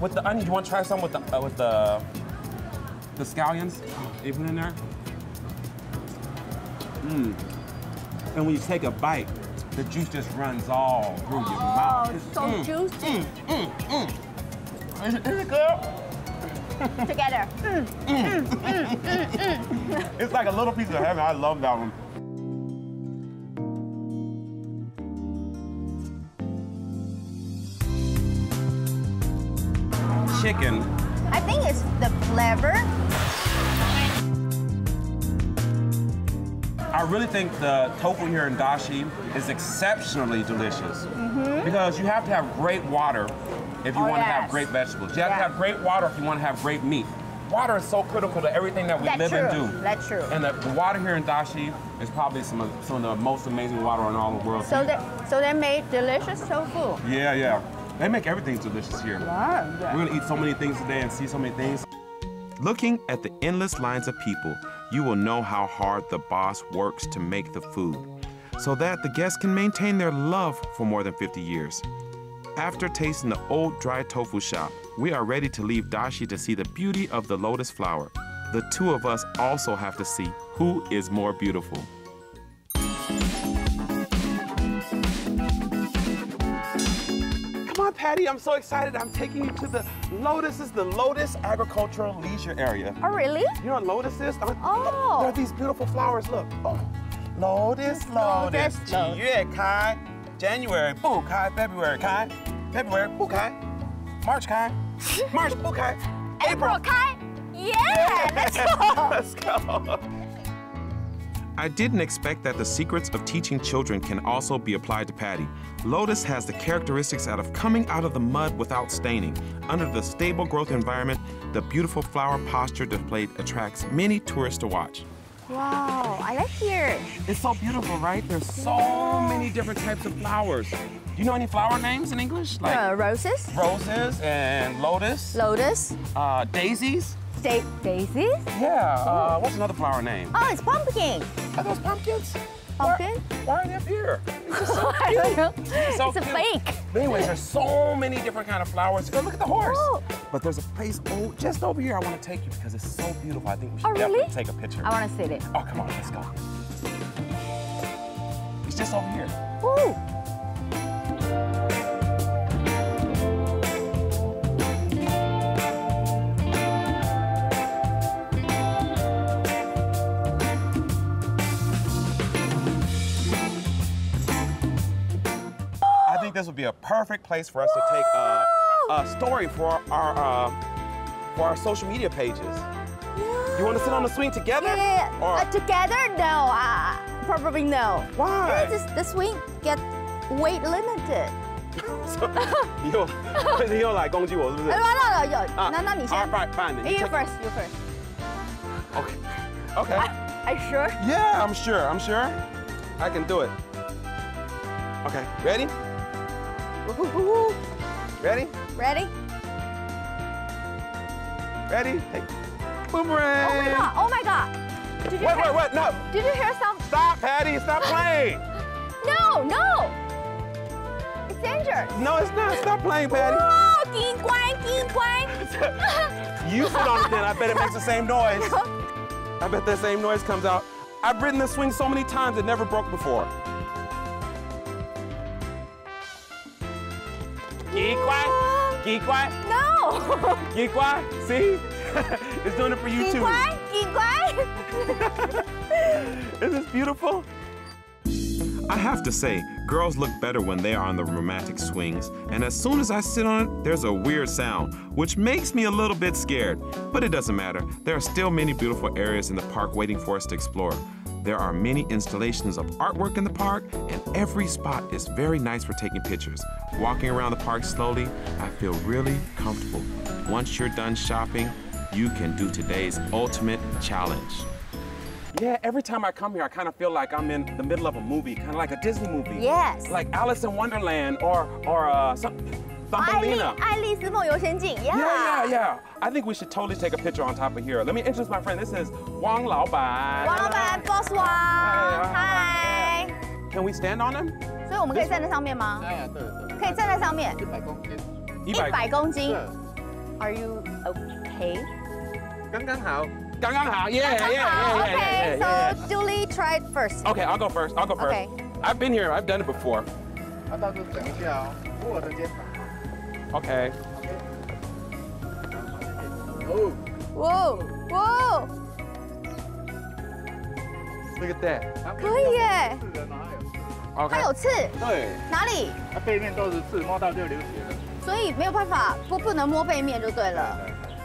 Speaker 9: with the onion, you want to try some with the, uh, with the, the scallions? Oh, even in there? Mmm. And when you take a bite,
Speaker 1: the juice just runs all through your mouth.
Speaker 2: Oh,
Speaker 1: It's-
Speaker 2: so
Speaker 1: mm,
Speaker 2: juicy.
Speaker 1: Mm, mm, mm. Is it, is it good?
Speaker 2: Together. Mm, mm, mm, mm, mm.
Speaker 1: It's like a little piece of heaven. I love that one. Chicken.
Speaker 2: I think it's the flavor.
Speaker 1: I really think the tofu here in Daxi is exceptionally delicious mm-hmm. because you have to have great water if you.
Speaker 2: Oh,
Speaker 1: want to have great vegetables. You have to have great water if you want to have great meat. Water is so critical to everything that we
Speaker 2: That's
Speaker 1: live
Speaker 2: true.
Speaker 1: and do.
Speaker 2: That's true.
Speaker 1: And the, the water here in Daxi is probably some of, some of the most amazing water in all the world.
Speaker 2: So they so they made delicious tofu.
Speaker 1: yeah, yeah. They make everything delicious here. We're gonna eat so many things today and see so many things.
Speaker 10: Looking at the endless lines of people, you will know how hard the boss works to make the food so that the guests can maintain their love for more than 50 years. After tasting the old dry tofu shop, we are ready to leave Daxi to see the beauty of the lotus flower. The two of us also have to see who is more beautiful.
Speaker 1: Patty. I'm so excited. I'm taking you to the Lotus. This is the Lotus Agricultural Leisure Area.
Speaker 2: Oh, really?
Speaker 1: You know what Lotus is? I'm,
Speaker 2: oh.
Speaker 1: There are these beautiful flowers. Look. Oh. Lotus,
Speaker 2: Lotus.
Speaker 1: Yeah, Kai. January, boo, Kai. February, Kai. February, boo, Kai. March, Kai. March, boo, Kai.
Speaker 2: April, Kai. Yeah, let's go.
Speaker 1: let's go.
Speaker 10: I didn't expect that the secrets of teaching children can also be applied to Patty. Lotus has the characteristics out of coming out of the mud without staining. Under the stable growth environment, the beautiful flower posture displayed attracts many tourists to watch.
Speaker 2: Wow, I like here.
Speaker 1: It's so beautiful, right? There's so many different types of flowers. Do you know any flower names in English? Like
Speaker 2: Uh, roses,
Speaker 1: roses and lotus,
Speaker 2: lotus,
Speaker 1: uh, daisies.
Speaker 2: Da- daisies.
Speaker 1: Yeah. Uh, what's another flower name?
Speaker 2: Oh, it's pumpkin.
Speaker 1: Are those pumpkins?
Speaker 2: Pumpkin?
Speaker 1: Why, why are they up here?
Speaker 2: I don't know.
Speaker 1: So
Speaker 2: it's a fake.
Speaker 1: But anyways, there's so many different kind of flowers. Go look at the horse.
Speaker 2: Oh.
Speaker 1: But there's a place oh, just over here I want to take you because it's so beautiful. I think we should
Speaker 2: Oh, really?
Speaker 1: definitely take a picture.
Speaker 2: I want to see it.
Speaker 1: Oh, come on, let's go. It's just over here.
Speaker 2: Ooh.
Speaker 1: this would be a perfect place for us to take a, a story for our uh, for our social media pages. You want to sit on the swing together?
Speaker 2: Yeah, yeah, yeah.
Speaker 1: Or
Speaker 2: Uh, together? No, uh, probably no.
Speaker 1: Why?
Speaker 2: This, the swing get weight limited.
Speaker 1: 你又你又来攻击我是不是？
Speaker 2: 哎，完了，有，
Speaker 1: 啊
Speaker 2: 那那你先
Speaker 1: 好，fine fine，你
Speaker 2: You
Speaker 1: take-
Speaker 2: first, you first.
Speaker 1: Okay. Okay.
Speaker 2: Are you sure?
Speaker 1: Yeah, I'm sure. I'm sure. I can do it. Okay. Ready? Ready?
Speaker 2: Ready?
Speaker 1: Ready? Take boomerang.
Speaker 2: Oh my god, oh my god. Did you
Speaker 1: what,
Speaker 2: hear,
Speaker 1: what, no.
Speaker 2: Did you hear some?
Speaker 1: Stop, Patty, stop playing.
Speaker 2: no, no. It's dangerous.
Speaker 1: No, it's not. Stop playing, Patty.
Speaker 2: Oh, ding, guang, ding, guang.
Speaker 1: you sit on it then. I bet it makes the same noise. I bet that same noise comes out. I've ridden this swing so many times, it never broke before. Kỳ quái.
Speaker 2: No.
Speaker 1: Kỳ. See? it's doing it for you too.
Speaker 2: Quái. Kỳ.
Speaker 1: Is this beautiful?
Speaker 10: I have to say, girls look better when they are on the romantic swings, and as soon as I sit on it, there's a weird sound, which makes me a little bit scared. But it doesn't matter, there are still many beautiful areas in the park waiting for us to explore. There are many installations of artwork in the park, and every spot is very nice for taking pictures. Walking around the park slowly, I feel really comfortable. Once you're done shopping, you can do today's ultimate challenge.
Speaker 1: Yeah, every time I come here, I kind of feel like I'm in the middle of a movie, kind of like a Disney movie.
Speaker 2: Yes.
Speaker 1: Like Alice in Wonderland or or uh, some,
Speaker 2: 爱丽
Speaker 1: Thumbelina.
Speaker 2: 爱丽丝梦游仙境
Speaker 1: Yeah, yeah, yeah. I think we should totally take a picture on top of here. Let me introduce my friend. This is Wang Lao Bai.
Speaker 2: 王老板，boss 王，嗨。
Speaker 1: Can we stand on him?
Speaker 2: 所以我们可以站在上面吗？
Speaker 11: 哎，对对，
Speaker 2: 可以站在上面，
Speaker 11: 一百公斤，
Speaker 2: 一百公斤
Speaker 11: 是。
Speaker 2: Are you okay?
Speaker 11: 刚刚好。
Speaker 1: 刚刚好. Yeah, yeah, yeah, yeah, yeah, yeah, yeah,
Speaker 2: Okay,
Speaker 1: yeah.
Speaker 2: so Julie tried first.
Speaker 1: Okay, I'll go first. I'll go first.
Speaker 2: Okay.
Speaker 9: I've been here. I've done it before.
Speaker 7: 啊，大哥讲一下哦，我的肩膀。
Speaker 9: Okay.
Speaker 7: 哦，
Speaker 2: 哇哇
Speaker 9: ，Look at that.
Speaker 2: 可以耶！它有刺，
Speaker 7: 对，
Speaker 2: 哪里？
Speaker 7: 它背面都是刺，摸到就流血了。
Speaker 2: 所以没有办法，不不能摸背面就对了。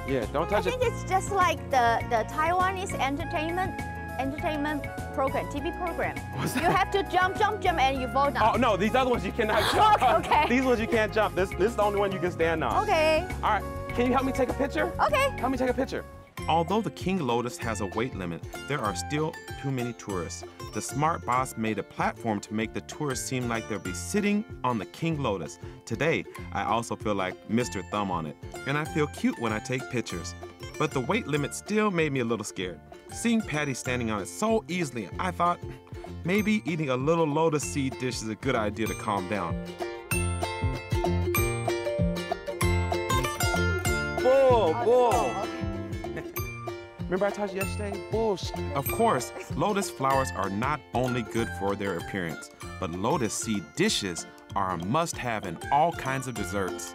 Speaker 9: Yeah, don't
Speaker 2: I
Speaker 9: touch it.
Speaker 2: I think it's just like the the Taiwanese entertainment entertainment program, TV program.
Speaker 9: What's
Speaker 2: You have to jump, jump, jump, and you fall down.
Speaker 9: Oh no, these other ones you cannot jump.
Speaker 2: Okay.
Speaker 9: These ones you can't jump. This this is the only one you can stand on.
Speaker 2: Okay,
Speaker 9: All right. Can you help me take a picture?
Speaker 2: okay.
Speaker 9: Help me take a picture.
Speaker 1: Although the King Lotus has a weight limit, there are still too many tourists. The smart boss made a platform to make the tourists seem like they'll be sitting on the King Lotus. Today, I also feel like Mr. Thumb on it, and I feel cute when I take pictures. But the weight limit still made me a little scared. Seeing Patty standing on it so easily, I thought maybe eating a little lotus seed dish is a good idea to calm down.
Speaker 9: Bull, oh, bull. Remember I told you yesterday? Bullshit.
Speaker 1: Of course, lotus flowers are not only good for their appearance, but lotus seed dishes are a must have in all kinds of desserts.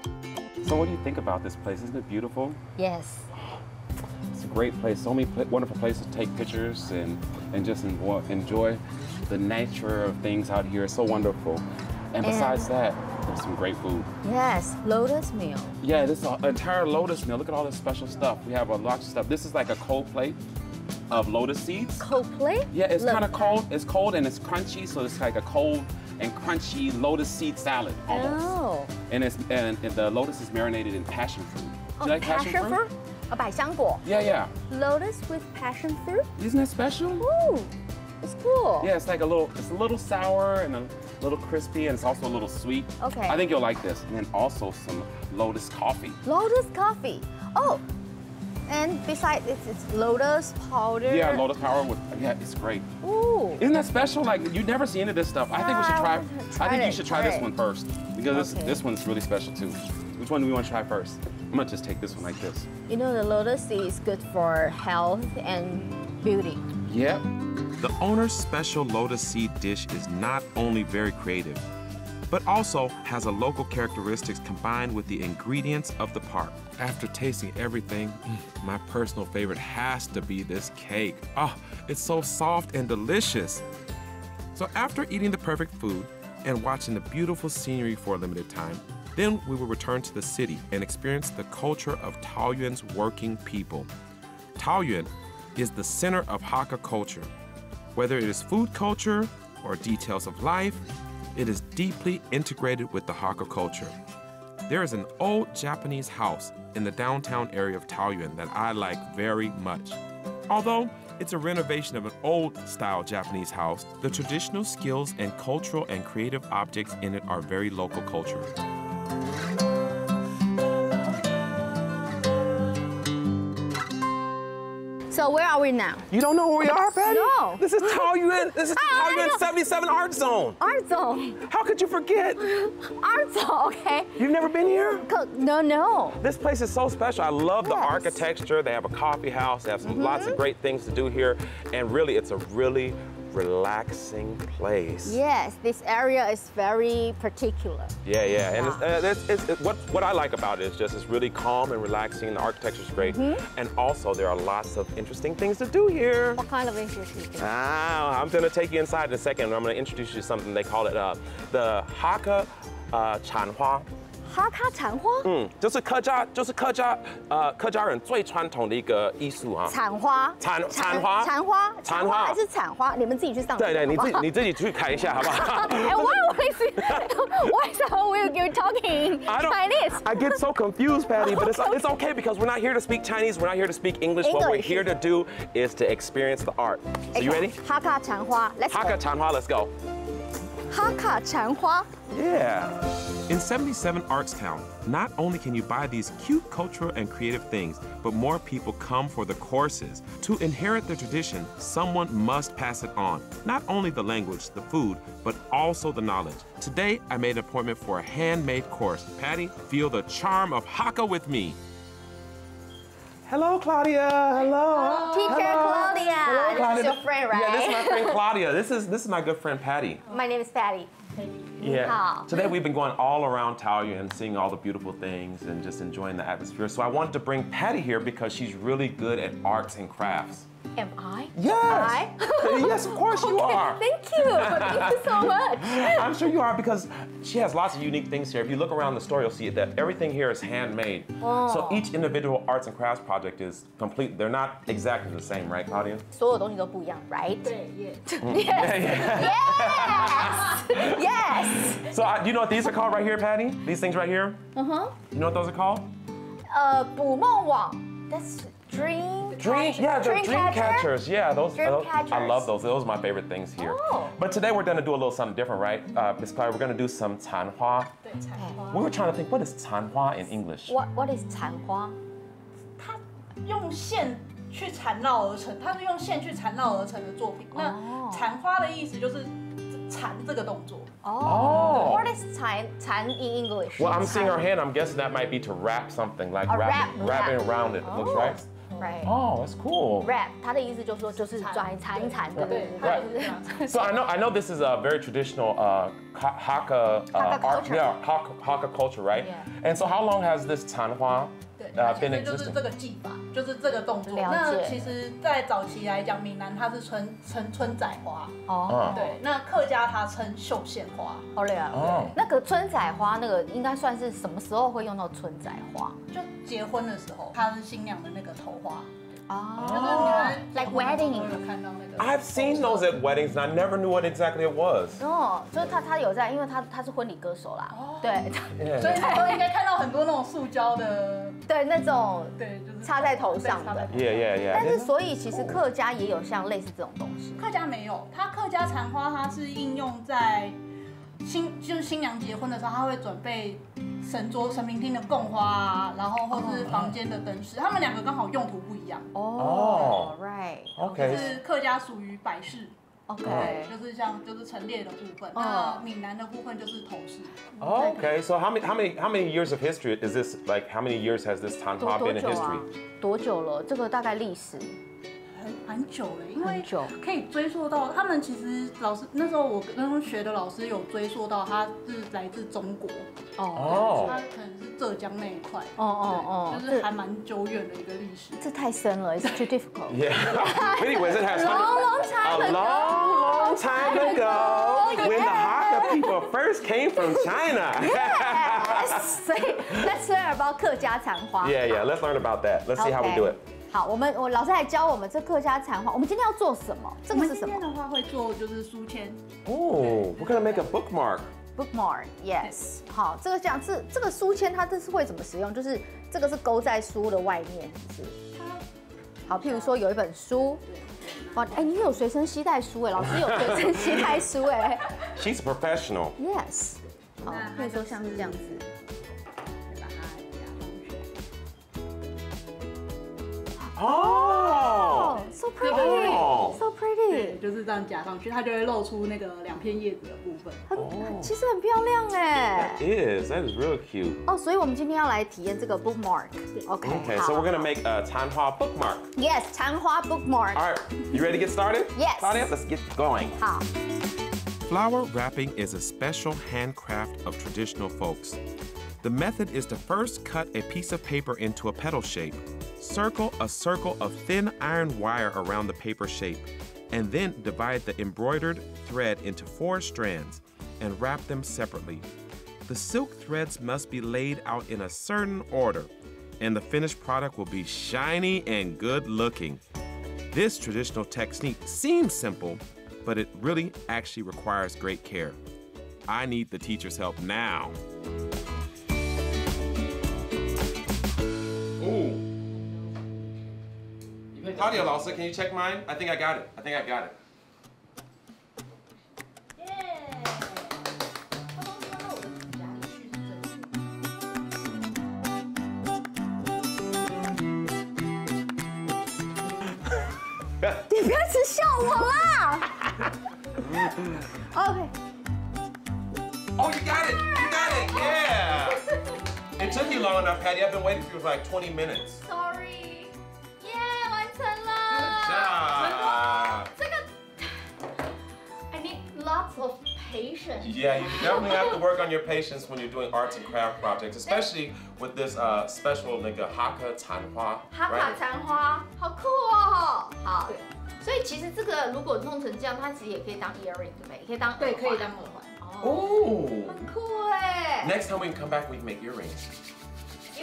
Speaker 9: So what do you think about this place? Isn't it beautiful?
Speaker 2: Yes.
Speaker 9: Great place. So many wonderful places to take pictures and, and just enjoy, enjoy the nature of things out here. It's so wonderful. And besides that, there's some great food.
Speaker 2: Yes, lotus meal.
Speaker 9: Yeah, this is an entire lotus meal. Look at all this special stuff. We have a lot of stuff. This is like a cold plate of lotus seeds.
Speaker 2: Cold plate?
Speaker 9: Yeah, it's kind of cold. It's cold and it's crunchy, so it's like a cold and crunchy lotus seed salad almost.
Speaker 2: Oh.
Speaker 9: And it's and, and the lotus is marinated in passion fruit. Do
Speaker 2: Oh,
Speaker 9: you like passion, fruit?
Speaker 2: 哦，百香果。
Speaker 9: Yeah, yeah.
Speaker 2: Lotus with passion fruit?
Speaker 9: Isn't that special?
Speaker 2: Ooh, it's cool.
Speaker 9: Yeah, it's like a little, it's a little sour and a little crispy, and it's also a little sweet.
Speaker 2: Okay.
Speaker 9: I think you'll like this. And then also some lotus coffee.
Speaker 2: Lotus coffee. Oh, and besides, it's, it's lotus powder.
Speaker 9: Yeah, lotus power with, yeah, it's great.
Speaker 2: Ooh.
Speaker 9: Isn't that special? Like you've never seen any of this stuff. I think we should
Speaker 2: Yeah, I
Speaker 9: try.
Speaker 2: want to
Speaker 9: I
Speaker 2: try
Speaker 9: think you
Speaker 2: it,
Speaker 9: should try
Speaker 2: try
Speaker 9: this
Speaker 2: it.
Speaker 9: one first because
Speaker 2: Okay.
Speaker 9: this this one's really special too. Which one do we want to try first? I'm gonna just take this one like this.
Speaker 2: You know, the lotus seed is good for health and beauty.
Speaker 9: Yep.
Speaker 1: The owner's special lotus seed dish is not only very creative, but also has a local characteristics combined with the ingredients of the park. After tasting everything, mm, my personal favorite has to be this cake. Oh, it's so soft and delicious. So after eating the perfect food and watching the beautiful scenery for a limited time, then we will return to the city and experience the culture of Taoyuan's working people. Taoyuan is the center of Hakka culture. Whether it is food culture or details of life, it is deeply integrated with the Hakka culture. There is an old Japanese house in the downtown area of Taoyuan that I like very much. Although it's a renovation of an old style Japanese house, the traditional skills and cultural and creative objects in it are very local culture.
Speaker 2: So where are we now?
Speaker 9: You don't know where we are, Patty?
Speaker 2: No.
Speaker 9: This is Taoyuan. This is
Speaker 2: I
Speaker 9: Taoyuan 77 Art Zone.
Speaker 2: Art zone.
Speaker 9: How could you forget?
Speaker 2: Art zone, okay.
Speaker 9: You've never been here?
Speaker 2: No, no.
Speaker 9: This place is so special. I love the architecture. They have a coffee house. They have some lots of mm-hmm. great things to do here. And really, it's a really relaxing place.
Speaker 2: Yes, this area is very particular.
Speaker 9: Yeah, yeah. And it's, uh, it's, it's, it- what, what I like about it is just it's really calm and relaxing. The architecture is great. And also, there are lots of interesting things to do here.
Speaker 2: What kind of interesting thing?
Speaker 9: Ah, I'm gonna take you inside in a second. and I'm gonna introduce you to something they call it uh, the Hakka uh, 产花。
Speaker 2: 哈卡昙花？
Speaker 9: 嗯，就是客家，就是客家，呃，客家人最传统的一个艺术啊。
Speaker 2: 铲花？
Speaker 9: 铲铲花
Speaker 2: 铲花？
Speaker 9: 铲花
Speaker 2: 还是铲花？你们自己去上。
Speaker 9: 对对，你自己
Speaker 2: 好不好
Speaker 9: 你自己去看一下，好不好？
Speaker 2: And why was it? Why so we you're talking
Speaker 9: I don't.
Speaker 2: Chinese?
Speaker 9: I get so confused, Patty, but it's, it's okay because we're not here to speak Chinese. We're not here to speak English. What we're
Speaker 2: English.
Speaker 9: here to do is to experience the art. So you ready?
Speaker 2: 哈卡昙花，Let's
Speaker 9: Hakka
Speaker 2: go.
Speaker 9: 产花，Let's go.
Speaker 2: Chanhua.
Speaker 9: Yeah.
Speaker 1: In 77 Arts Town, not only can you buy these cute cultural and creative things, but more people come for the courses. To inherit the tradition, someone must pass it on. Not only the language, the food, but also the knowledge. Today, I made an appointment for a handmade course. Patty, feel the charm of Hakka with me.
Speaker 9: Hello, Claudia. Hello.
Speaker 2: Teacher
Speaker 9: Hello.
Speaker 2: Claudia.
Speaker 9: Hello, Claudia.
Speaker 2: is your friend, right?
Speaker 1: Yeah, this is my friend Claudia. This is this is my good friend Patty.
Speaker 2: My name is Patty.
Speaker 1: Yeah. Today we've been going all around Taoyuan and seeing all the beautiful things and just enjoying the atmosphere. So I wanted to bring Patty here because she's really good at arts and crafts.
Speaker 2: Am I?
Speaker 1: Yes.
Speaker 2: I?
Speaker 1: yes, of course you are.
Speaker 2: Thank you. Thank you so much.
Speaker 1: I'm sure you are because she has lots of unique things here. If you look around the store, you'll see that everything here is handmade. So
Speaker 2: Oh.
Speaker 1: each individual arts and crafts project is complete. They're not exactly the same, right, Claudia?
Speaker 2: 所有东西都不一样，right?
Speaker 3: 对，也
Speaker 2: Yes. yes.
Speaker 1: So uh, do you know what these are called right here, Patty? These things right here?
Speaker 2: Uh huh.
Speaker 1: You know what those are called?
Speaker 2: 呃，捕梦网 ，That's dream.
Speaker 1: Dream,
Speaker 2: catcher-
Speaker 1: yeah, the
Speaker 2: dream
Speaker 1: dream catchers. Yeah, those.
Speaker 2: Dream
Speaker 1: those- I
Speaker 2: catchers.
Speaker 1: love those. Those are my favorite things here.
Speaker 2: Oh.
Speaker 1: But today we're gonna do a little something different, right? Uh, Miss Claudia, we're gonna do some 残花.
Speaker 3: 对残花
Speaker 1: We were trying to think, what is 残花 in English?
Speaker 2: What What is 残花？
Speaker 3: 它用线去缠绕而成，它是用线去缠绕而成的作品。
Speaker 2: 哦
Speaker 3: 那缠花的意思就是缠这个动作。
Speaker 1: 哦
Speaker 2: What is 残残 in English?
Speaker 1: Well, I'm seeing her
Speaker 2: 残
Speaker 1: hand. I'm guessing that might be to wrap something, like
Speaker 2: A
Speaker 1: wrap,
Speaker 2: wrap,
Speaker 1: wrapping
Speaker 2: wrap.
Speaker 1: around it. Looks right.
Speaker 2: Right.
Speaker 1: Oh, that's cool.
Speaker 2: Wrap，它的意思就是说就是转缠一缠，对对对
Speaker 1: Right.
Speaker 2: 对。
Speaker 1: So I know I know this is a very traditional uh, Ka- Hakka, uh,
Speaker 2: Hakka
Speaker 1: art,
Speaker 2: culture.
Speaker 1: yeah, Hakka, Hakka culture, right?
Speaker 2: Yeah.
Speaker 1: And so how long has this 残花
Speaker 3: 对，
Speaker 1: uh,
Speaker 3: 它其
Speaker 1: been
Speaker 3: 实就是
Speaker 1: existing?
Speaker 3: 就是这个动作。那其实，在早期来讲，闽南它是称称春仔花，
Speaker 2: 哦，
Speaker 3: 对，那客家它称绣线花，
Speaker 2: 好嘞啊。
Speaker 1: 哦。
Speaker 2: 那个春仔花，那个应该算是什么时候会用到春仔花？
Speaker 3: 就结婚的时候，它是新娘的那个头花，
Speaker 2: 哦，like wedding。
Speaker 3: 有看到那个。
Speaker 1: I've seen those at weddings, and I never knew what exactly it was.
Speaker 2: 哦，就是他他有在，因为他他是婚礼歌手啦，对
Speaker 1: Yeah.
Speaker 3: 所以你都应该看到很多那种塑胶的，
Speaker 2: 对，那种
Speaker 3: 对，就是
Speaker 2: 插在头上的。
Speaker 1: Yeah, yeah, yeah.
Speaker 2: 但是所以其实客家也有像类似这种东西。
Speaker 3: 客家没有，它客家缠花它是应用在新就是新娘结婚的时候，她会准备神桌神明厅的供花啊，然后或是房间的灯饰，他们两个刚好用途不一样。
Speaker 2: 哦，right，
Speaker 3: 就.是客家属于摆饰
Speaker 2: ，OK，
Speaker 3: 就是像就是陈列的部分，
Speaker 2: 哦
Speaker 3: 那闽南的部分就是头饰。
Speaker 1: Oh, okay. So how many how many how many years of history is this? Like how many years has this
Speaker 2: Tanhua
Speaker 1: been in history?？
Speaker 2: 多久了？这个大概历史
Speaker 3: 很蛮久了，因为。可以追溯到他们其实老师那时候我跟学的老师有追溯到他是来自中国，
Speaker 2: 哦，
Speaker 3: 他可能是浙江那一块，
Speaker 2: 哦哦哦
Speaker 3: 就是还蛮久远的一个历史。
Speaker 2: 这太深了，It's too difficult。
Speaker 1: Yeah. But anyways, it has
Speaker 2: Long, long time
Speaker 1: a
Speaker 2: ago.
Speaker 1: long, long time ago when the. Hakka people first came from China.
Speaker 2: Yes，所以 Let's learn about 客家残花。
Speaker 1: yeah, yeah. Let's learn about that. Let's see how we do it.
Speaker 2: 好，我们我老师来教我们这客家残花。我们今天要做什么？这
Speaker 3: 我
Speaker 2: 个是什么
Speaker 3: 今天的话会做就是书签
Speaker 1: ，Oh, we're gonna make a
Speaker 2: bookmark.？Bookmark，yes。好，这个这样，这这个书签它这是会怎么使用？就是这个是勾在书的外面，是不是？好，譬如说有一本书，哇，哎，你有随身携带书哎，老师 有随身携带书哎
Speaker 1: She's a
Speaker 2: professional.，yes。好，譬如说像是这样子，哦，so
Speaker 1: 哦
Speaker 2: pretty，so
Speaker 3: 对，
Speaker 2: pretty，
Speaker 3: 就是这样夹上去，它就会露出那个两片叶子的部分。
Speaker 2: 很其实很漂亮哎
Speaker 1: That。is. That is real cute.
Speaker 2: 哦，所以我们今天要来体验这个 bookmark。OK，
Speaker 1: Okay,
Speaker 2: 好
Speaker 1: so we're gonna make a Tanhua bookmark.
Speaker 2: Yes，残花 bookmark。
Speaker 1: All right, you ready to get started?
Speaker 2: Yes.
Speaker 1: Claudia, let's get going.
Speaker 2: 好，
Speaker 11: Flower wrapping is a special handcraft of traditional folks. The method is to first cut a piece of paper into a petal shape, circle a circle of thin iron wire around the paper shape, and then divide the embroidered thread into four strands and wrap them separately. The silk threads must be laid out in a certain order, and the finished product will be shiny and good looking. This traditional technique seems simple, but it really actually requires great care. I need the teacher's help now. Claudia Lawson, can you check mine? I think I got it. I think I got it.
Speaker 2: 你不要一直笑我啦。OK，
Speaker 11: Oh, you got it! You got it! Yeah! It took you long enough, Patty. I've been waiting for you for like 20 minutes.
Speaker 2: Sorry， 자. 이거
Speaker 11: 제가 I need lots of
Speaker 12: patience.
Speaker 1: Yeah, you definitely have to work on your patience when you're doing arts and craft projects, especially with this uh, special like
Speaker 12: a Hakka
Speaker 1: Tanhua.
Speaker 12: Hakka Tanhua. 好酷哦。好。所以其实这个如果弄成这样，它其实也可以当
Speaker 1: earring，对不对？也可以当对，可以当耳环。哦，很酷哎。Next time we come back, we can make earrings.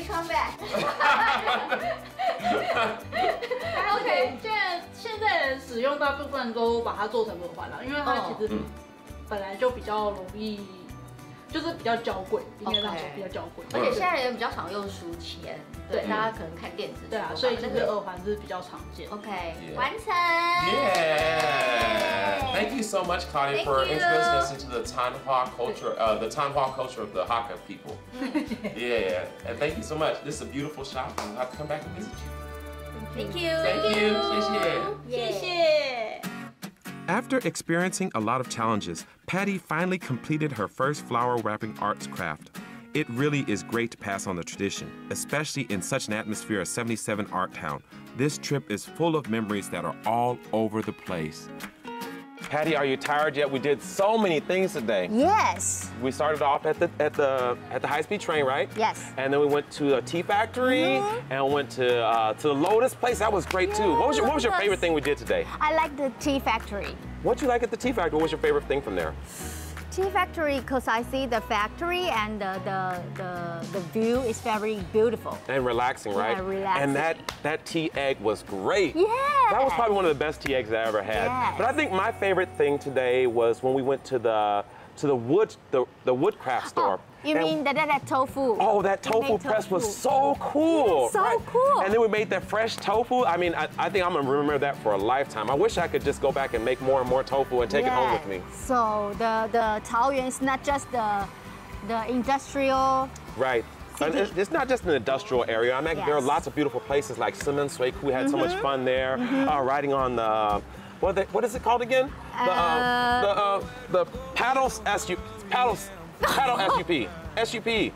Speaker 12: Come back。
Speaker 3: OK，现在现在的使用大部分都把它做成耳环了，因为它其实
Speaker 1: 嗯
Speaker 3: 本来就比较容易，就是比较娇贵，应该这样说比较娇贵。
Speaker 12: 而且现在人比较常用书签，对，大家可能看电子书
Speaker 3: 对啊，所以其实
Speaker 12: 那个
Speaker 3: 耳环是比较常见。
Speaker 12: OK 完成。
Speaker 1: Yeah. Thank you so much, Claudia,
Speaker 12: Thank
Speaker 1: for introducing us into the Tanhua culture, uh, the Tanhua culture of the Hakka people. yeah, and thank you so much. This is a beautiful shop, and we'll have to come back and visit you.
Speaker 12: Thank you.
Speaker 1: Thank you. 谢谢。
Speaker 3: 谢谢。
Speaker 13: After experiencing a lot of challenges, Patty finally completed her first flower wrapping arts craft. It really is great to pass on the tradition, especially in such an atmosphere as 77 Art Town. This trip is full of memories that are all over the place.
Speaker 1: Patty, are you tired yet? We did so many things today.
Speaker 2: Yes.
Speaker 1: We started off at the at the at the high-speed train, right?
Speaker 2: Yes.
Speaker 1: And then we went to the tea factory and went to uh, to the Lotus place. That was great too. What was your What was your favorite thing we did today?
Speaker 2: I like the tea factory.
Speaker 1: What'd you like at the tea factory? What was your favorite thing from there?
Speaker 2: Tea factory because I see the factory and the, the, the, the view is very beautiful.
Speaker 1: And relaxing, right?
Speaker 2: Yeah, relaxing.
Speaker 1: And that that tea egg was great.
Speaker 2: Yeah.
Speaker 1: That was probably one of the best tea eggs I ever had.
Speaker 2: Yes.
Speaker 1: But I think my favorite thing today was when we went to the to the wood the, the woodcraft store.
Speaker 2: Ah, You
Speaker 1: And-
Speaker 2: mean that, that, that tofu?
Speaker 1: Oh, that tofu press was so cool.
Speaker 2: Yeah, so cool.
Speaker 1: And then we made that fresh tofu. I mean, I, I think I'm gonna remember that for a lifetime. I wish I could just go back and make more and more tofu and take it home with me.
Speaker 2: So the, the Taoyuan is not just the, the industrial
Speaker 1: Right. It's, it's not just an industrial area. I mean, there are lots of beautiful places like Simen Suiku. We had so much
Speaker 2: Mhm.
Speaker 1: fun there.
Speaker 2: Mhm.
Speaker 1: Uh, riding on the what, they, what is it called again? The uh, the uh, the paddles SU paddles paddle SUP SUP.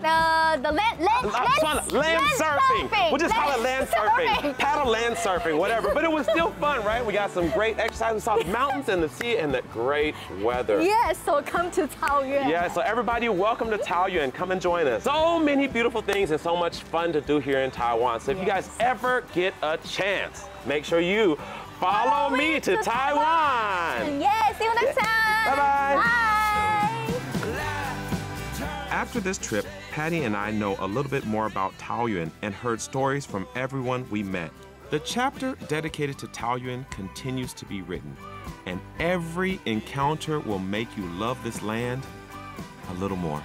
Speaker 2: The the land land,
Speaker 1: Uh, fun- land, surfing. We'll just call it land surfing. Paddle land surfing, whatever. But it was still fun, right? We got some great exercise. We saw the mountains and the sea and the great weather.
Speaker 2: Yes, so come to Taoyuan.
Speaker 1: Yeah, so everybody, welcome to Taoyuan. Come and join us. So many beautiful things and so much fun to do here in Taiwan. So if you guys ever get a chance, make sure you follow me to Taiwan.
Speaker 2: Yes, see you next time.
Speaker 1: Bye Bye-bye.
Speaker 13: After this trip, Patty and I know a little bit more about Taoyuan and heard stories from everyone we met. The chapter dedicated to Taoyuan continues to be written, and every encounter will make you love this land a little more.